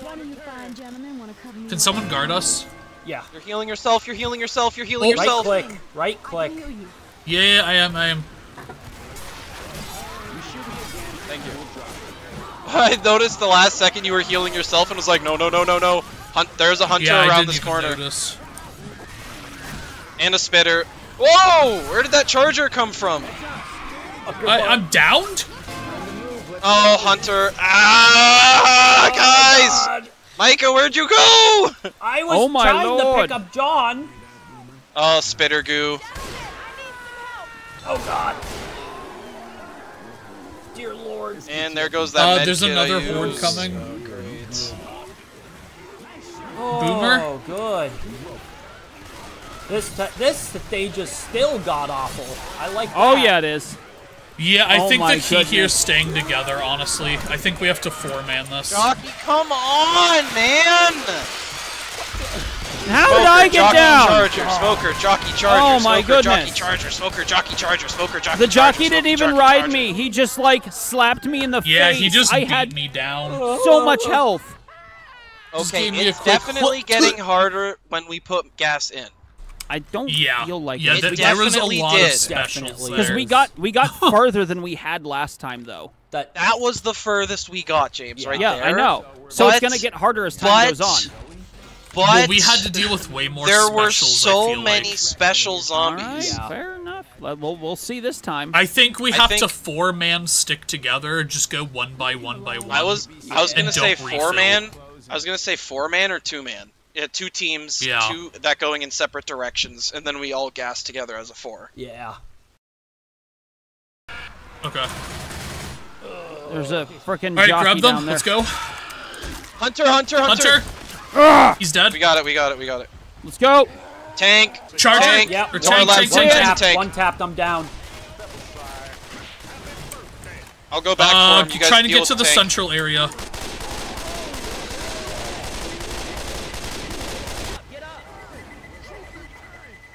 One of you fine gentlemen want to cover me. Can someone guard us? Yeah. You're healing yourself, you're healing yourself, you're healing Right yourself. click. Right click. Heal you. Yeah, I am. I am. Thank you. <laughs> I noticed the last second you were healing yourself and was like, no, no, no, no, no. Hunt, there's a hunter Yeah, around didn't this even corner. notice. And a spitter. Whoa! Where did that charger come from? I, I'm downed. Oh, Hunter. Ah, guys! Micah, where'd you go? I was Oh my trying to pick up John. Oh, spitter goo. Oh God. Dear Lord. And there goes that Uh, there's another horde coming. Oh, great. Boomer? Oh, good. This this stage is still god awful. I like. Oh yeah, it is. Yeah, I Oh think the key here goodness. is staying together. Honestly, I think we have to four-man this. Jockey, come on, man! How Smoker, did I get jockey, down? Charger, smoker, jockey, oh charger, Oh, my smoker, jockey, charger, smoker, jockey, charger, smoker, jockey, The charger, jockey didn't smoker, even jockey, ride charger. me. He just like slapped me in the face. Yeah, he just I beat had me down. so much health. Okay, gave me a it's definitely <laughs> getting harder when we put gas in. I don't Yeah, feel like yeah. it. th- It there was a definitely lot did. of specials Definitely. there. Because we got we got <laughs> farther than we had last time though. That That was the furthest we got, James, Yeah. right yeah, there. I know. So it's gonna get harder as time goes on. But well, we had to deal with way more there were specials. I so feel many like. special zombies. right, Yeah. fair enough. Well, we'll, we'll see this time. I think we I have to four-man stick together. Just go one by one by one. I was I was gonna say don't four man. I was gonna say four man or two man. Yeah, two teams, Yeah. two that going in separate directions, and then we all gas together as a four. yeah. okay. There's a freaking All right, jockey grab down them. there. Let's go. Hunter, Hunter, Hunter. Hunter. He's dead. We got it. We got it. We got it. Let's go. Tank. Charger. Tank. Yep. Or tank, tank, one tank, left, tank. tank. One tapped. I'm down. I'll go back Uh, for him. You guys trying to get to with the tank. central area.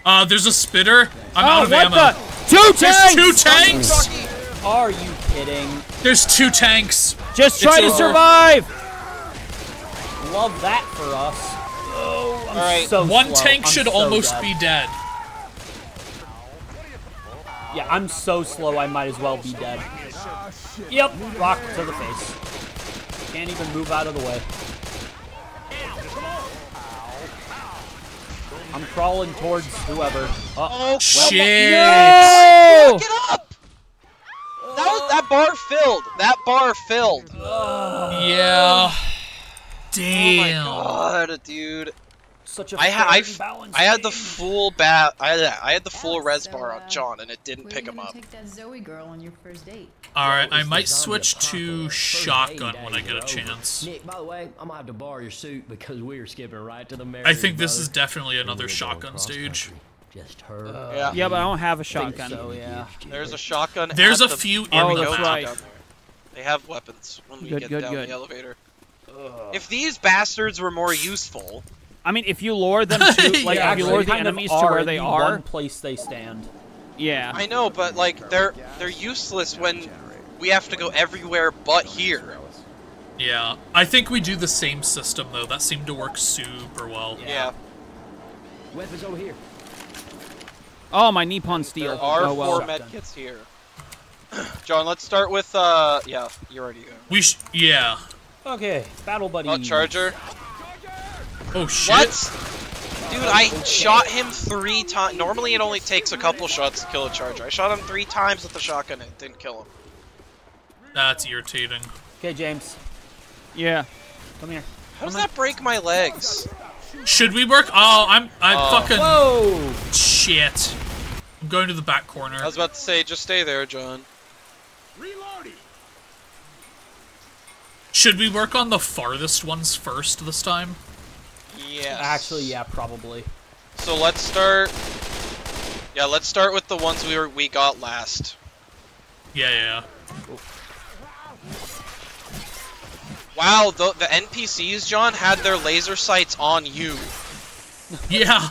Uh, there's a spitter. I'm oh, out of what ammo. the? Two There's tanks! two tanks. Are you kidding? There's two tanks. Just try It's to over. survive! Love that for us. Oh, I'm Alright, so One slow. tank I'm should so almost dead. be dead. Yeah, I'm so slow. I might as well be dead. Yep, rock to the face. Can't even move out of the way. I'm crawling towards whoever. Uh, Oh, Shit. No! Get up! That was that bar filled. That bar filled. Yeah. Damn. Oh my God, dude. such a I had I, and f- balanced I had the full bat. I had I had the full Alex, res bar on John, and it didn't Where pick him gonna up. take that Zoey girl on your first date? All right, I might switch to shotgun when I get a days are over. chance. Nick, by the way, I'm gonna have to borrow your suit because we are skipping right to the marriage. I think this is definitely another shotgun stage. Just her. Uh, yeah. Yeah, but I don't have a shotgun. so, yeah. There's a shotgun. There's at a the few in Oh, the that's map. right. They have weapons when we Good, get good, down good. the elevator. If these bastards were more useful, I mean, if you lure them to, <laughs> like, Yeah, if you lure the enemies to where they are, One place they stand. Yeah. I know, but like they're they're useless when we have to go everywhere but here. Yeah, I think we do the same system though. That seemed to work super well. Yeah. Weapons over here. Oh, my Nippon steel. There are oh, well. four medkits here. <clears throat> John, let's start with uh yeah, you're already go. We sh- yeah. Okay, battle buddy. Oh, Charger. Oh shit. What? Dude, I shot him three times. Normally, it only takes a couple shots to kill a charger. I shot him three times with the shotgun and it didn't kill him. That's irritating. Okay, James, Yeah. come here. How does that break my legs? Should we work? Oh, I'm I Oh. fucking Whoa! shit. I'm going to the back corner. I was about to say, just stay there, John. Reloading. Should we work on the farthest ones first this time? Yes. Actually, yeah, probably. So let's start. Yeah, let's start with the ones we were we got last. Yeah, yeah. Wow, the the NPCs, John, had their laser sights on you. <laughs> Yeah.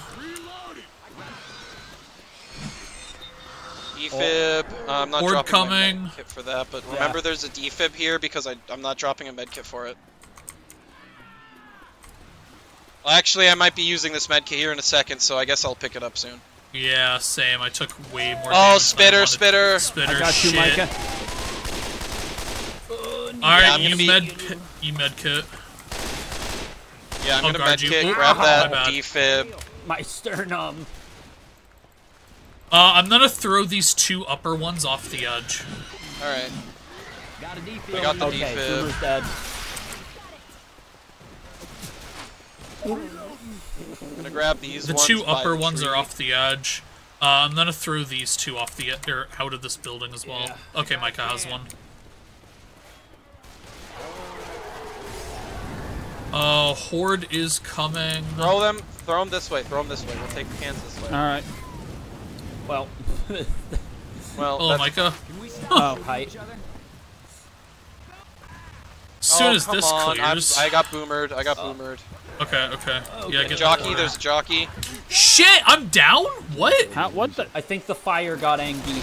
Defib. uh, I'm not Horde dropping coming. my medkit for that, but remember there's a defib here because I I'm not dropping a medkit for it. Well, actually, I might be using this medkit here in a second, so I guess I'll pick it up soon. Yeah, same. I took way more Oh, damage than I spitter, spitter. Spitter, I got you, shit. Micah. Alright, Yeah, you be- med you med kit. Yeah, I'm I'll gonna guard you. medkit, grab my that bad. defib. My sternum. Uh, I'm gonna throw these two upper ones off the edge. All right, Got a defib. I got the Okay, defib. Zoomer's dead. I'm gonna grab these. The ones two upper the ones tree. are off the edge. Uh, I'm gonna throw these two off the e- or out of this building as well. Okay, Micah has one. Uh, horde is coming. Throw them. Throw them this way. Throw them this way. We'll take the cans this way. All right. Well, <laughs> Well, Oh, that's- Micah. <laughs> Oh. height. As soon oh, as come this on. I'm- clears. I got boomered. I got boomered. Okay, okay. Yeah, get Jockey, there's jockey. Shit, I'm down. What? How, what the? I think the fire got Angie.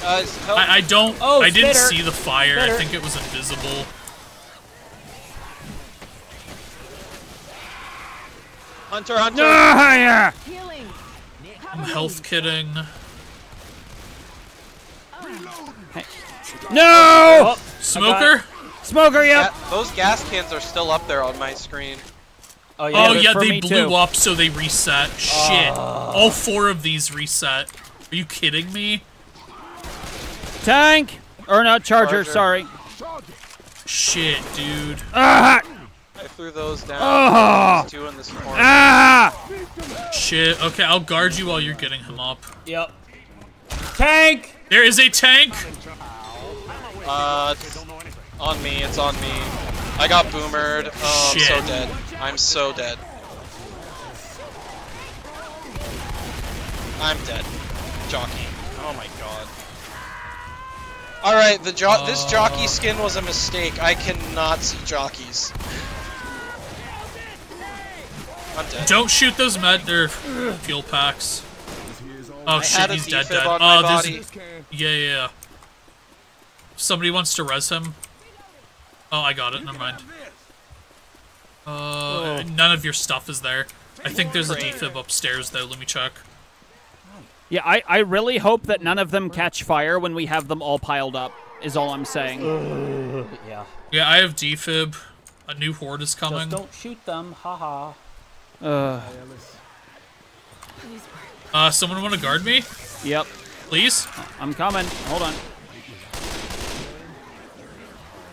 Guys, help. I, I don't. Oh, I didn't spitter. see the fire. I think it was invisible. Hunter, Hunter. Ah, yeah. I'm health kitting. No! Oh, Smoker. Smoker, yep. Ga- those gas cans are still up there on my screen. oh yeah. oh they're yeah, they blew too. up, so they reset. Shit. All four of these reset. Are you kidding me? Tank. Or not, charger, Charger. sorry. Shit, dude. Ah! I threw those down. Oh! Two in this corner. Ah! Shit. Okay, I'll guard you while you're getting him up. Yep. Tank. There is a tank. Uh, it's on me. It's on me. I got boomered. Oh, I'm so dead. I'm so dead. I'm dead. Jockey. Oh my god. Alright, the jo- this uh. jockey skin was a mistake. I cannot see jockeys. I'm dead. Don't shoot those med or fuel packs. Oh I shit, he's dead dead. oh, there's body. yeah, yeah, yeah. Somebody wants to res him. Oh, I got it. Never mind. Uh, none of your stuff is there. I think there's a defib upstairs though. Let me check. Yeah, I, I really hope that none of them catch fire when we have them all piled up, is all I'm saying. Yeah. Yeah, I have defib. A new horde is coming. Just don't shoot them. Haha. Uh, Uh, someone want to guard me, yep, please? I'm coming. Hold on.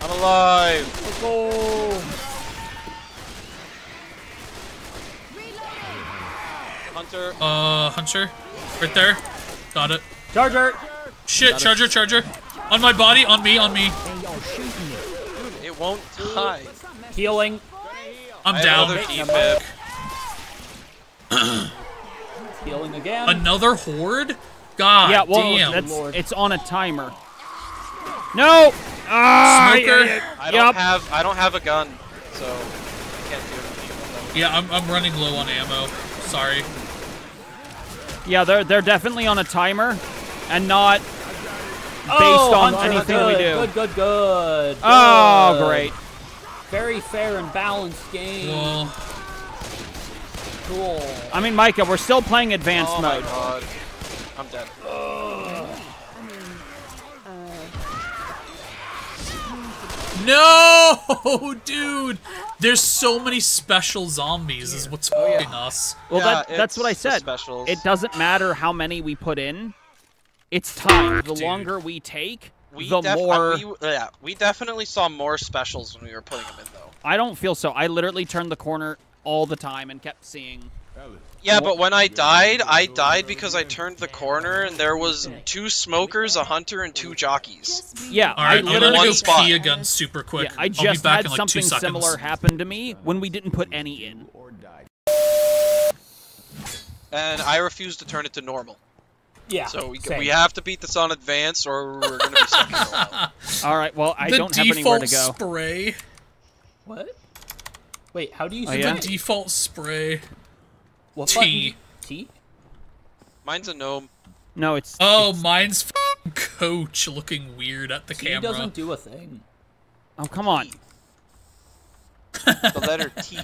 I'm alive. Let's go. Hunter. Uh, Hunter, right there. Got it. Charger. Shit, charger, charger. On my body, on me, on me. It won't die. Healing. I'm I down. another defib. Healing again. Another horde? God yeah, well, damn. that's Lord. it's on a timer. No! Ah, Smoker? yeah, I don't Yup. have I don't have a gun, so I can't do anything. Yeah, I'm, I'm running low on ammo. Sorry. Yeah, they're they're definitely on a timer, and not based oh, on Hunter, anything good, we do. Good, good, good. Oh, good. great. Very fair and balanced game. Well, Cool. I mean, Micah, we're still playing advanced Oh my mode. god. I'm dead. No, <laughs> dude. There's so many special zombies. Is what's oh, fucking us. Well, Yeah, that, that's what I said. It doesn't matter how many we put in. It's time. The Dude. longer we take, We the more. we, yeah, we definitely saw more specials when we were putting them in though. I don't feel so. I literally turned the corner all the time and kept seeing. Yeah, but when I died, I died because I turned the corner and there was two smokers, a hunter, and two jockeys. Yeah, All right, I I'm literally. gonna one go spot. pee again super quick. Yeah, I I'll be just back had in like something seconds. similar happen to me when we didn't put any in. And I refused to turn it to normal. Yeah. So we, same. we have to beat this on advance or we're gonna be stuck. <laughs> All right. Well, I the don't have anywhere to go. spray. What? Wait, how do you Oh, yeah? The default spray. What T. button? T? Mine's a gnome. No, it's. Oh, it's- mine's f***ing coach looking weird at the T camera. doesn't do a thing. oh, come on. The letter T.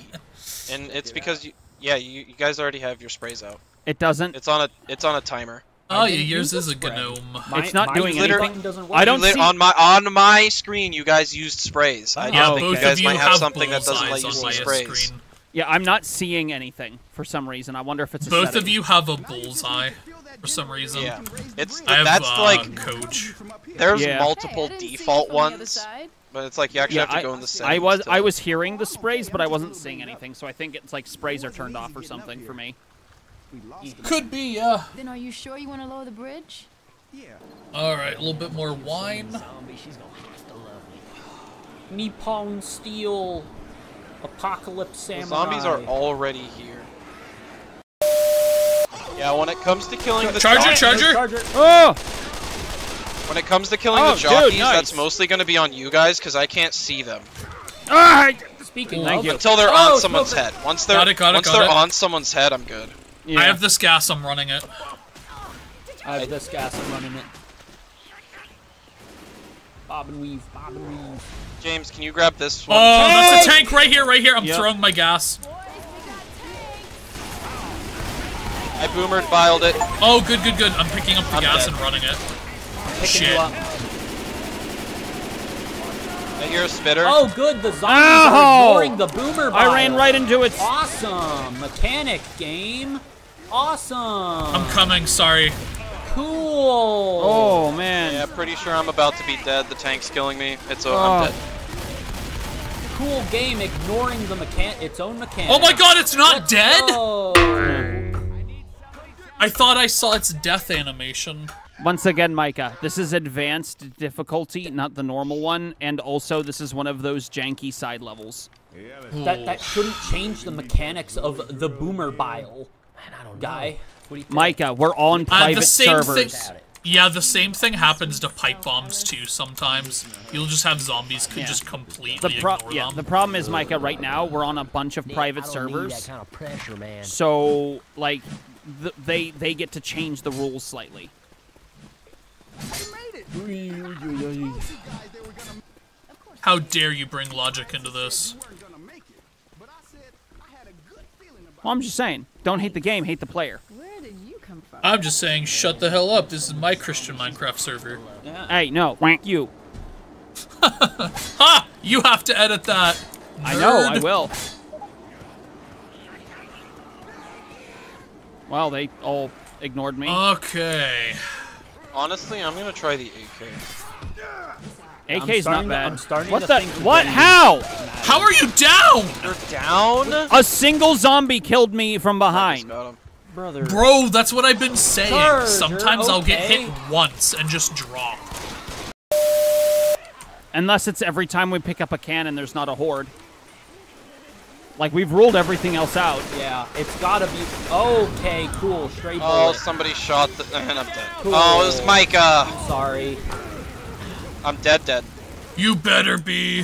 And it's because you yeah, you, you guys already have your sprays out. It doesn't. It's on a it's on a timer. Oh, yeah, yours is a spray. gnome. My, It's not doing T anything. doesn't work. I don't see- on my on my screen you guys used sprays. I Oh, Yeah, just think you guys might have, have something that doesn't let you on see sprays. screen. Yeah, I'm not seeing anything for some reason. I wonder if it's a Both setting. of you have a bullseye for some reason. Yeah. It's I have that's uh, like coach. there's Yeah. multiple Hey, I didn't see default it from the other ones, but it's like you actually Yeah, have to I, go in the settings. I was to- I was hearing the sprays, but I wasn't seeing anything. So I think it's like sprays are turned off or something for me. Could be, yeah. Then are you sure you want to lower the bridge? Yeah. All right, a little bit more wine. Nippon <sighs> Steel. Apocalypse The zombies are already here. Yeah, when it comes to killing the Charger, charger. Charger. Oh, when it comes to killing Oh, the jockeys, dude, nice. that's mostly going to be on you guys because I can't see them ah, Speaking Thank of, you. until they're Oh, on someone's smoker. head. Once they're Got it, got it, once got they're it. on someone's head, I'm good. yeah. I have this gas. I'm running it. I have this gas. I'm running it. Bob and weave. Bob and weave. James, can you grab this Oh, one? that's a tank right here, right here. I'm Yep. throwing my gas. I boomered, filed it. Oh, good, good, good. I'm picking up the I'm gas dead. and running it. Picking Shit. you up. I hear a spitter. Oh, good. The zombies Ow! are ignoring the boomer. I ran right into it. Awesome. Mechanic game. Awesome. I'm coming. Sorry. Cool. Oh man. Yeah, pretty sure I'm about to be dead. The tank's killing me. It's oh, Oh. I'm dead. Cool game ignoring the mechan- its own mechanic. Oh my God, it's not dead. Oh. I thought I saw its death animation. Once again, Micah, this is advanced difficulty, not the normal one, and also this is one of those janky side levels. That that shouldn't change the mechanics of the boomer bile. Guy. What do you think? Micah, we're on Uh, private the same servers. thing. Yeah, the same thing happens to pipe bombs too. Sometimes you'll just have zombies could Yeah. just completely The pro- ignore yeah, them. the problem is, Micah. Right now, we're on a bunch of private servers, so like, th- they they get to change the rules slightly. How dare you bring logic into this? Well, I'm just saying, don't hate the game, hate the player. Where did you come from? I'm just saying, shut the hell up. This is my Christian Minecraft server. Hey, no, wank you. <laughs> Ha! You have to edit that. I know, I will. Well, they all ignored me. Okay. Honestly, I'm gonna try the AK. AK's not bad. I'm starting what to the? think What? when- How? How are you down? You're down. A single zombie killed me from behind. Brother. Bro, that's what I've been saying. Charger, Sometimes I'll get hit once and just drop. Unless it's every time we pick up a cannon, there's not a horde. Like we've ruled everything else out. Yeah, it's gotta be. Okay, cool. Straight Oh, bullet. somebody shot the. And <laughs> I'm dead. Cool. Oh, it was Micah. Sorry. I'm dead, dead. You better be.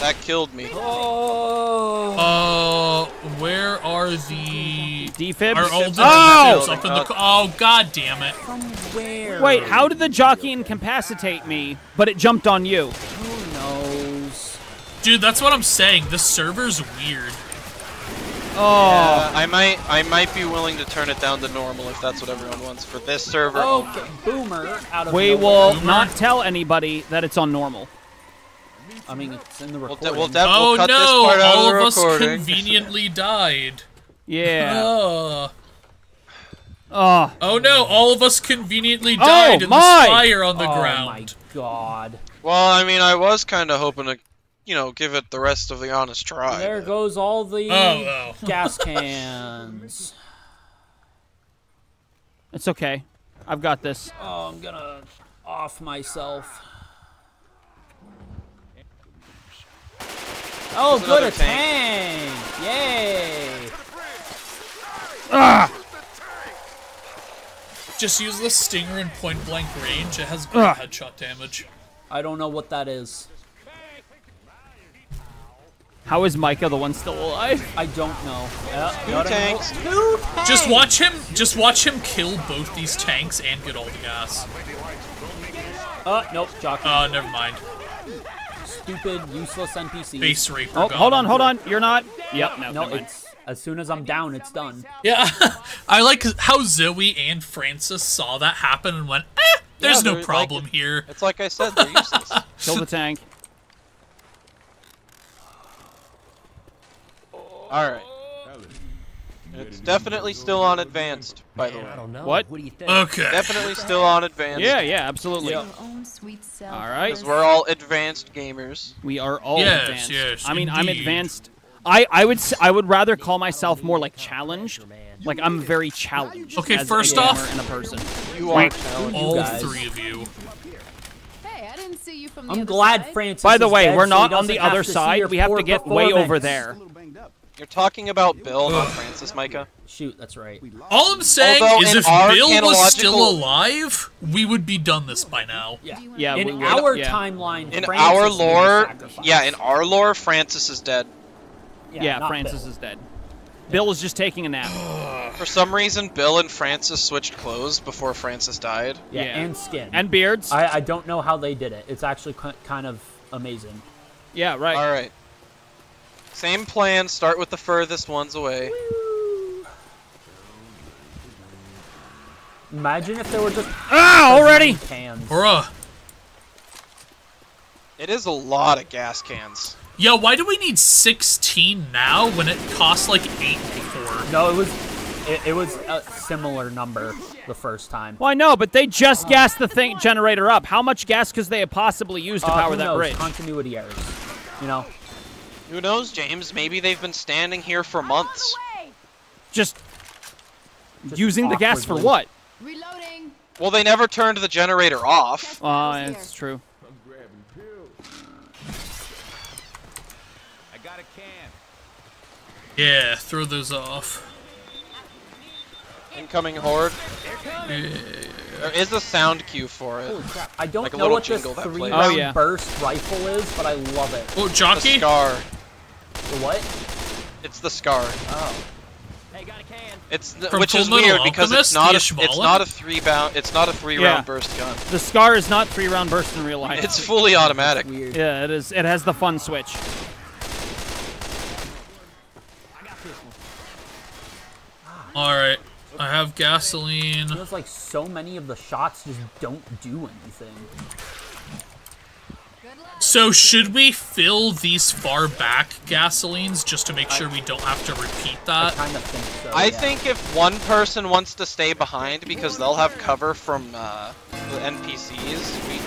That killed me. Oh. Uh, where are the Defibs. are all the Oh! defibs up in the? Oh, god damn it! From Where? Wait, how did the jockey incapacitate me, but it jumped on you? Who knows? Dude, that's what I'm saying. The server's weird. Oh, I might, I might be willing to turn it down to normal if that's what everyone wants for this server. Oh, okay, boomer out of we nowhere. will Boomer. not tell anybody that it's on normal. I mean, it's in the We'll, recording. de- we'll, Oh we'll cut no! this part out All of the of us conveniently <laughs> died. Yeah. Oh. Oh, Oh no! All of us conveniently Oh, died in my! this fire on the ground. oh my ground. god. Well, I mean, I was kind of hoping to, you know, give it the rest of the honest try. There but- goes all the Oh, oh. <laughs> gas cans. it's okay. I've got this. Oh, I'm gonna off myself. Oh, There's good, another a tank! Yay! Ah! Just use the stinger in point blank range. It has good Ugh. headshot damage. I don't know what that is. How is Micah the one still alive? I don't know. Uh, Two gotta tanks. Two tanks! Just watch him. Just watch him kill both these tanks and get all the gas. Uh, nope, jockey. Uh, never mind. Stupid, useless NPC. Base raper. Oh, hold on, hold on. You're not. Yep. No. No, it's as soon as I'm down, it's done. Yeah, <laughs> I like how Zoey and Francis saw that happen and went, "Eh, there's Yeah, no they're like- problem here." It's like I said, they're useless. <laughs> Kill the tank. All right. It's definitely still on advanced, by the way. What? What do you think? Okay. Definitely still on advanced. Yeah, yeah, absolutely. Yeah. Your own sweet self. All right. Because we're all advanced gamers. We are all Yes, advanced. yes, I mean, I'm advanced. I, I would s- I would rather call myself more like challenged. Like I'm very challenged. Okay, as first a off- and a person. You are. All guys. three of you. I didn't see you from the I'm glad side. Francis. By the is way, dead, we're so not on the other side. We have to get way over there. You're talking about Bill, not <laughs> Francis, Micah. Shoot, that's right. All I'm saying Although is if our Bill was still alive, we would be done this by now. Yeah. Yeah, In would, our yeah. timeline, In Francis our lore, yeah, in our lore, Francis is dead. Yeah, not Francis Bill. is dead. Bill is just taking a nap. <sighs> For some reason, Bill and Francis switched clothes before Francis died. Yeah, Yeah. and skin. And beards. I, I don't know how they did it. It's actually kind of amazing. yeah, right. All right. Same plan. Start with the furthest ones away. Imagine if there were just Ah, already. cans. Bruh. It is a lot of gas cans. Yo, why do we need 16 now when it cost like 8 before? No, it was it, it was a similar number the first time. Well, I know, but they just gassed the thing generator up. How much gas could they have possibly used to Uh, power who that knows? bridge? Continuity errors. You know. Who knows, James? Maybe they've been standing here for months. Just, Just using the gas for what? Reloading. Well, they never turned the generator off. Oh, it's true. I got a can. Yeah, throw those off. Incoming horde. There is a sound cue for it. Holy crap. I don't Like know what this three plays. round Oh, yeah. burst rifle is, but I love it. Oh, The jockey. scar. The what? It's the scar. Oh. Hey, got a can. It's the, which is Full Metal weird because it's not the a, it's not a three bound it's not a three Yeah. round burst gun. The Scar is not three round burst in real life. It's fully automatic. Weird. yeah, it is. It has the fun switch. All right, I have gasoline. Feels like so many of the shots just don't do anything. Good luck. So should we fill these far back gasolines just to make sure we don't have to repeat that? I that? kind of think so. I yeah. think if one person wants to stay behind because they'll have cover from uh, the NPCs, we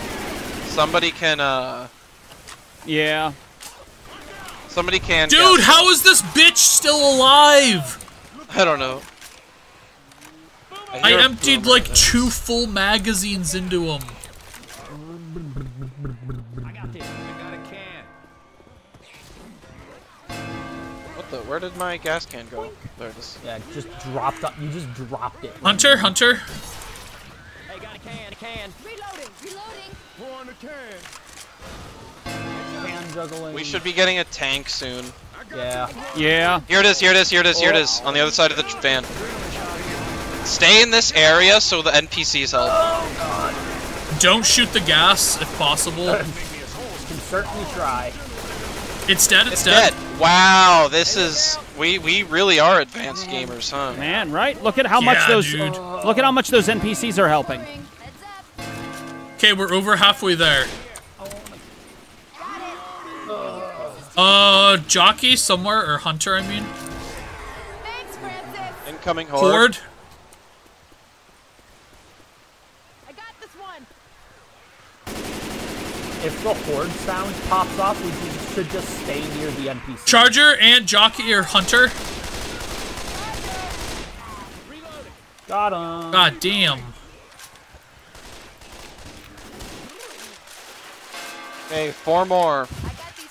somebody can uh Yeah. somebody can Dude, guess- how is this bitch still alive? I don't know. I hear a emptied like two full magazines into him. What the? Where did my gas can go? There it is. Yeah, just dropped up. You just dropped it. Hunter, Hunter. Hey, got a can. A can. Reloading, reloading. Pour on the can. Can juggling. We should be getting a tank soon. Yeah. Yeah. Here it is. Here it is. Here it is. Here it is. On the other side of the tr- van. Stay in this area so the NPCs help. Don't shoot the gas if possible. <laughs> Can certainly try. It's dead, it's, It's dead. dead. Wow. This is we we really are advanced gamers, huh? Man, right? Look at how much those. dude. Look at how much those NPCs are helping. Okay, we're over halfway there. Uh, jockey somewhere, or hunter, I mean. Incoming horde. Horde. I got this one. If the horde sound pops off, we should just stay near the NPC. Charger and jockey or hunter. Got him. God damn. Okay, four more. I got these.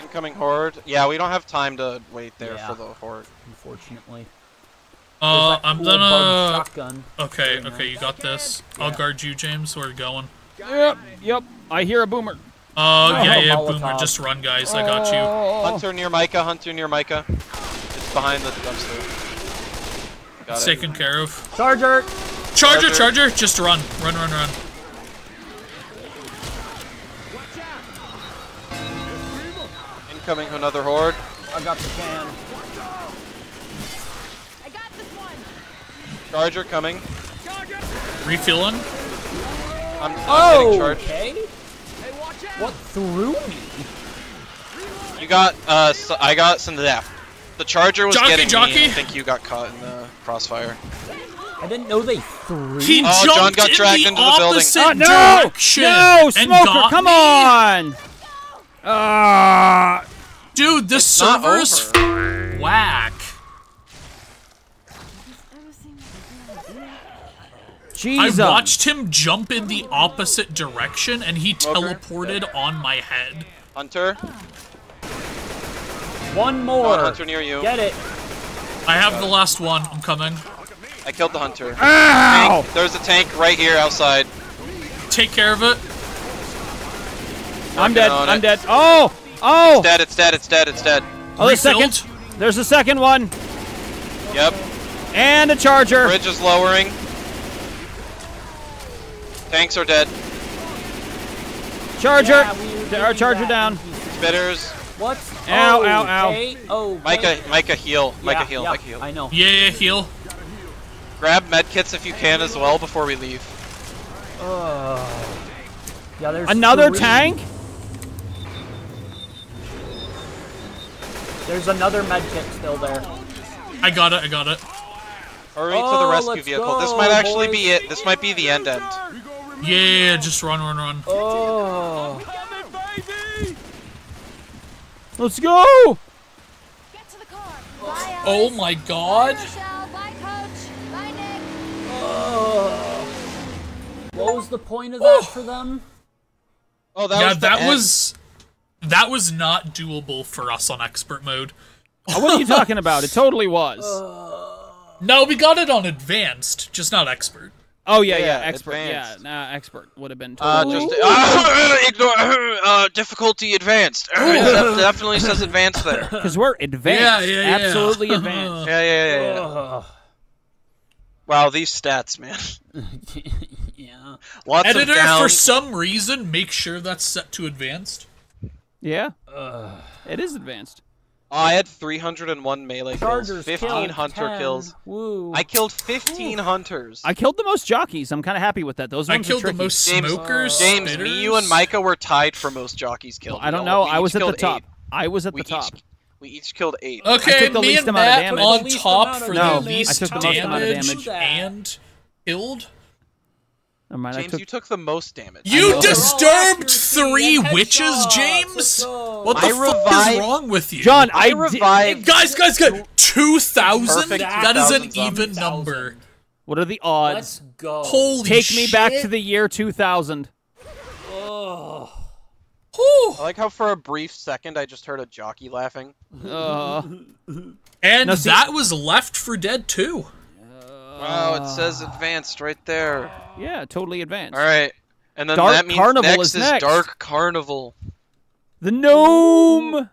Incoming horde. Yeah, we don't have time to wait there Yeah. for the horde. Unfortunately. Uh, I'm cool gonna. Shotgun. Okay, Very okay, you got this. I'll guard you, James. Where you going? Yep. Yep. I hear a boomer. Uh, yeah, Oh, yeah, Molotov. boomer. Just run, guys. I got you. Oh. Hunter near Micah. Hunter near Micah. It's behind the dumpster. Got It's it. taken care of. Charger. Charger, Charger. charger. Just run, run, run, run. Incoming another horde. I got the can. Charger coming. Refueling. I'm, I'm Oh, getting charged. okay. What threw me? You got uh, so I got some yeah. The charger was Jockey, getting me. jockey. and I think you got caught in the crossfire. I didn't know they threw. He Oh, jumped John got in dragged the into the building. opposite Oh, no! direction No, smoker, come me. on! Ah, Dude, this It's server's whack. Jesus. I watched him jump in the opposite direction and he Smoker. teleported on my head. Hunter. One Got more. Hunter near you. Get it. I have the last one. I'm coming. I killed the hunter. Ow! Tank. There's a tank right here outside. Take care of it. I'm Working dead. I'm it. dead. Oh! Oh! Dead. It's dead. It's dead. It's dead. Oh, the second. There's a second one. Yep. And a charger. Bridge is lowering. Tanks are dead. Charger. Yeah, we were Our charger that. down. Spitters. What? Ow, oh, ow, ow. Okay. Oh. Micah. Micah heal. Micah heal. yeah, Micah heal. I know. Yeah, yeah, heal. Grab medkits if you can as well before we leave. Yeah, there's Another three. tank? There's another medkit still there. I got it. I got it. Hurry to Oh, the rescue let's vehicle. this might actually boys. be it. This might be the end end. Yeah, just run, run, run. Oh. Let's go! Get to the car. Bye, Oh my god. Bye, Rochelle. Bye, Coach. Bye, Nick. Oh. What was the point of that oh. for them? Oh, that yeah, was that end. was That was not doable for us on expert mode. Oh, what are you talking about? It totally was. <laughs> Uh. No, we got it on advanced, just not expert. Oh yeah, yeah, Yeah, expert. advanced. Yeah, nah, expert would have been Uh, totally. just uh, <laughs> ignore <laughs> uh, difficulty advanced. <laughs> it definitely says advanced there. Because we're advanced. Yeah, yeah, yeah. Absolutely advanced. Yeah, yeah, yeah. yeah. Ugh. Wow, these stats, man. yeah. Lots Editor, of down. for some reason, make sure that's set to advanced. Yeah. It is advanced. Oh, I had 301 melee kills, 15 killed hunter 10. kills. Woo. I killed 15 hunters. I killed the most jockeys. I'm kind of happy with that. Those I ones are killed the most James- smokers. James, spitters. me, you, and Micah were tied for most jockeys killed. I don't know. I was at the top. eight. I was at We the top. each we each killed eight. Okay, took the me least and amount of Matt damage. on top for No, the I least took the most amount of damage damage. and killed. Never mind, I James, took- you took the most damage. You disturbed accuracy three witches. James. Let's. What the I fuck revived- is wrong with you, John, I, I revived. Guys, guys, guys! two thousand. That is an even number. What are the odds? Let's go. Holy Take me back to the year 2000. Ugh. Whew. I like how for a brief second I just heard a jockey laughing. Uh, And No, see- that was Left 4 Dead 2. Wow, it says ah. advanced right there. yeah, totally advanced. All right, and then Dark that means Carnival next is next. Dark Carnival. The gnome.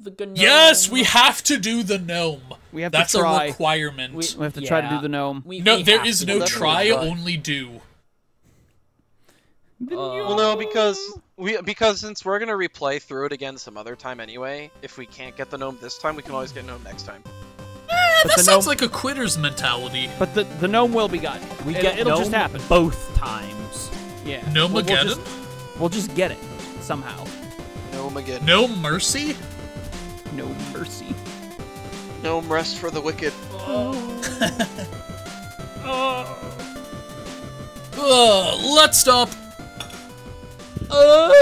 The gnome. Yes, we have to do the gnome. We have to That's try. a requirement. We- We have to try to do the gnome. We- no, we there have is to no do That's try, only do. Uh, well, no, because we because since we're gonna replay through it again some other time anyway. If we can't get the gnome this time, we can always get gnome next time. But That sounds gnome, like a quitter's mentality. but the the gnome will be got. We It- get it'll gnome just happen. both times. Yeah. No We'll- we'll just, we'll just get it somehow. Gnome again. No mercy? No mercy. Gnome rest for the wicked. <laughs> Ugh, let's stop. Uh,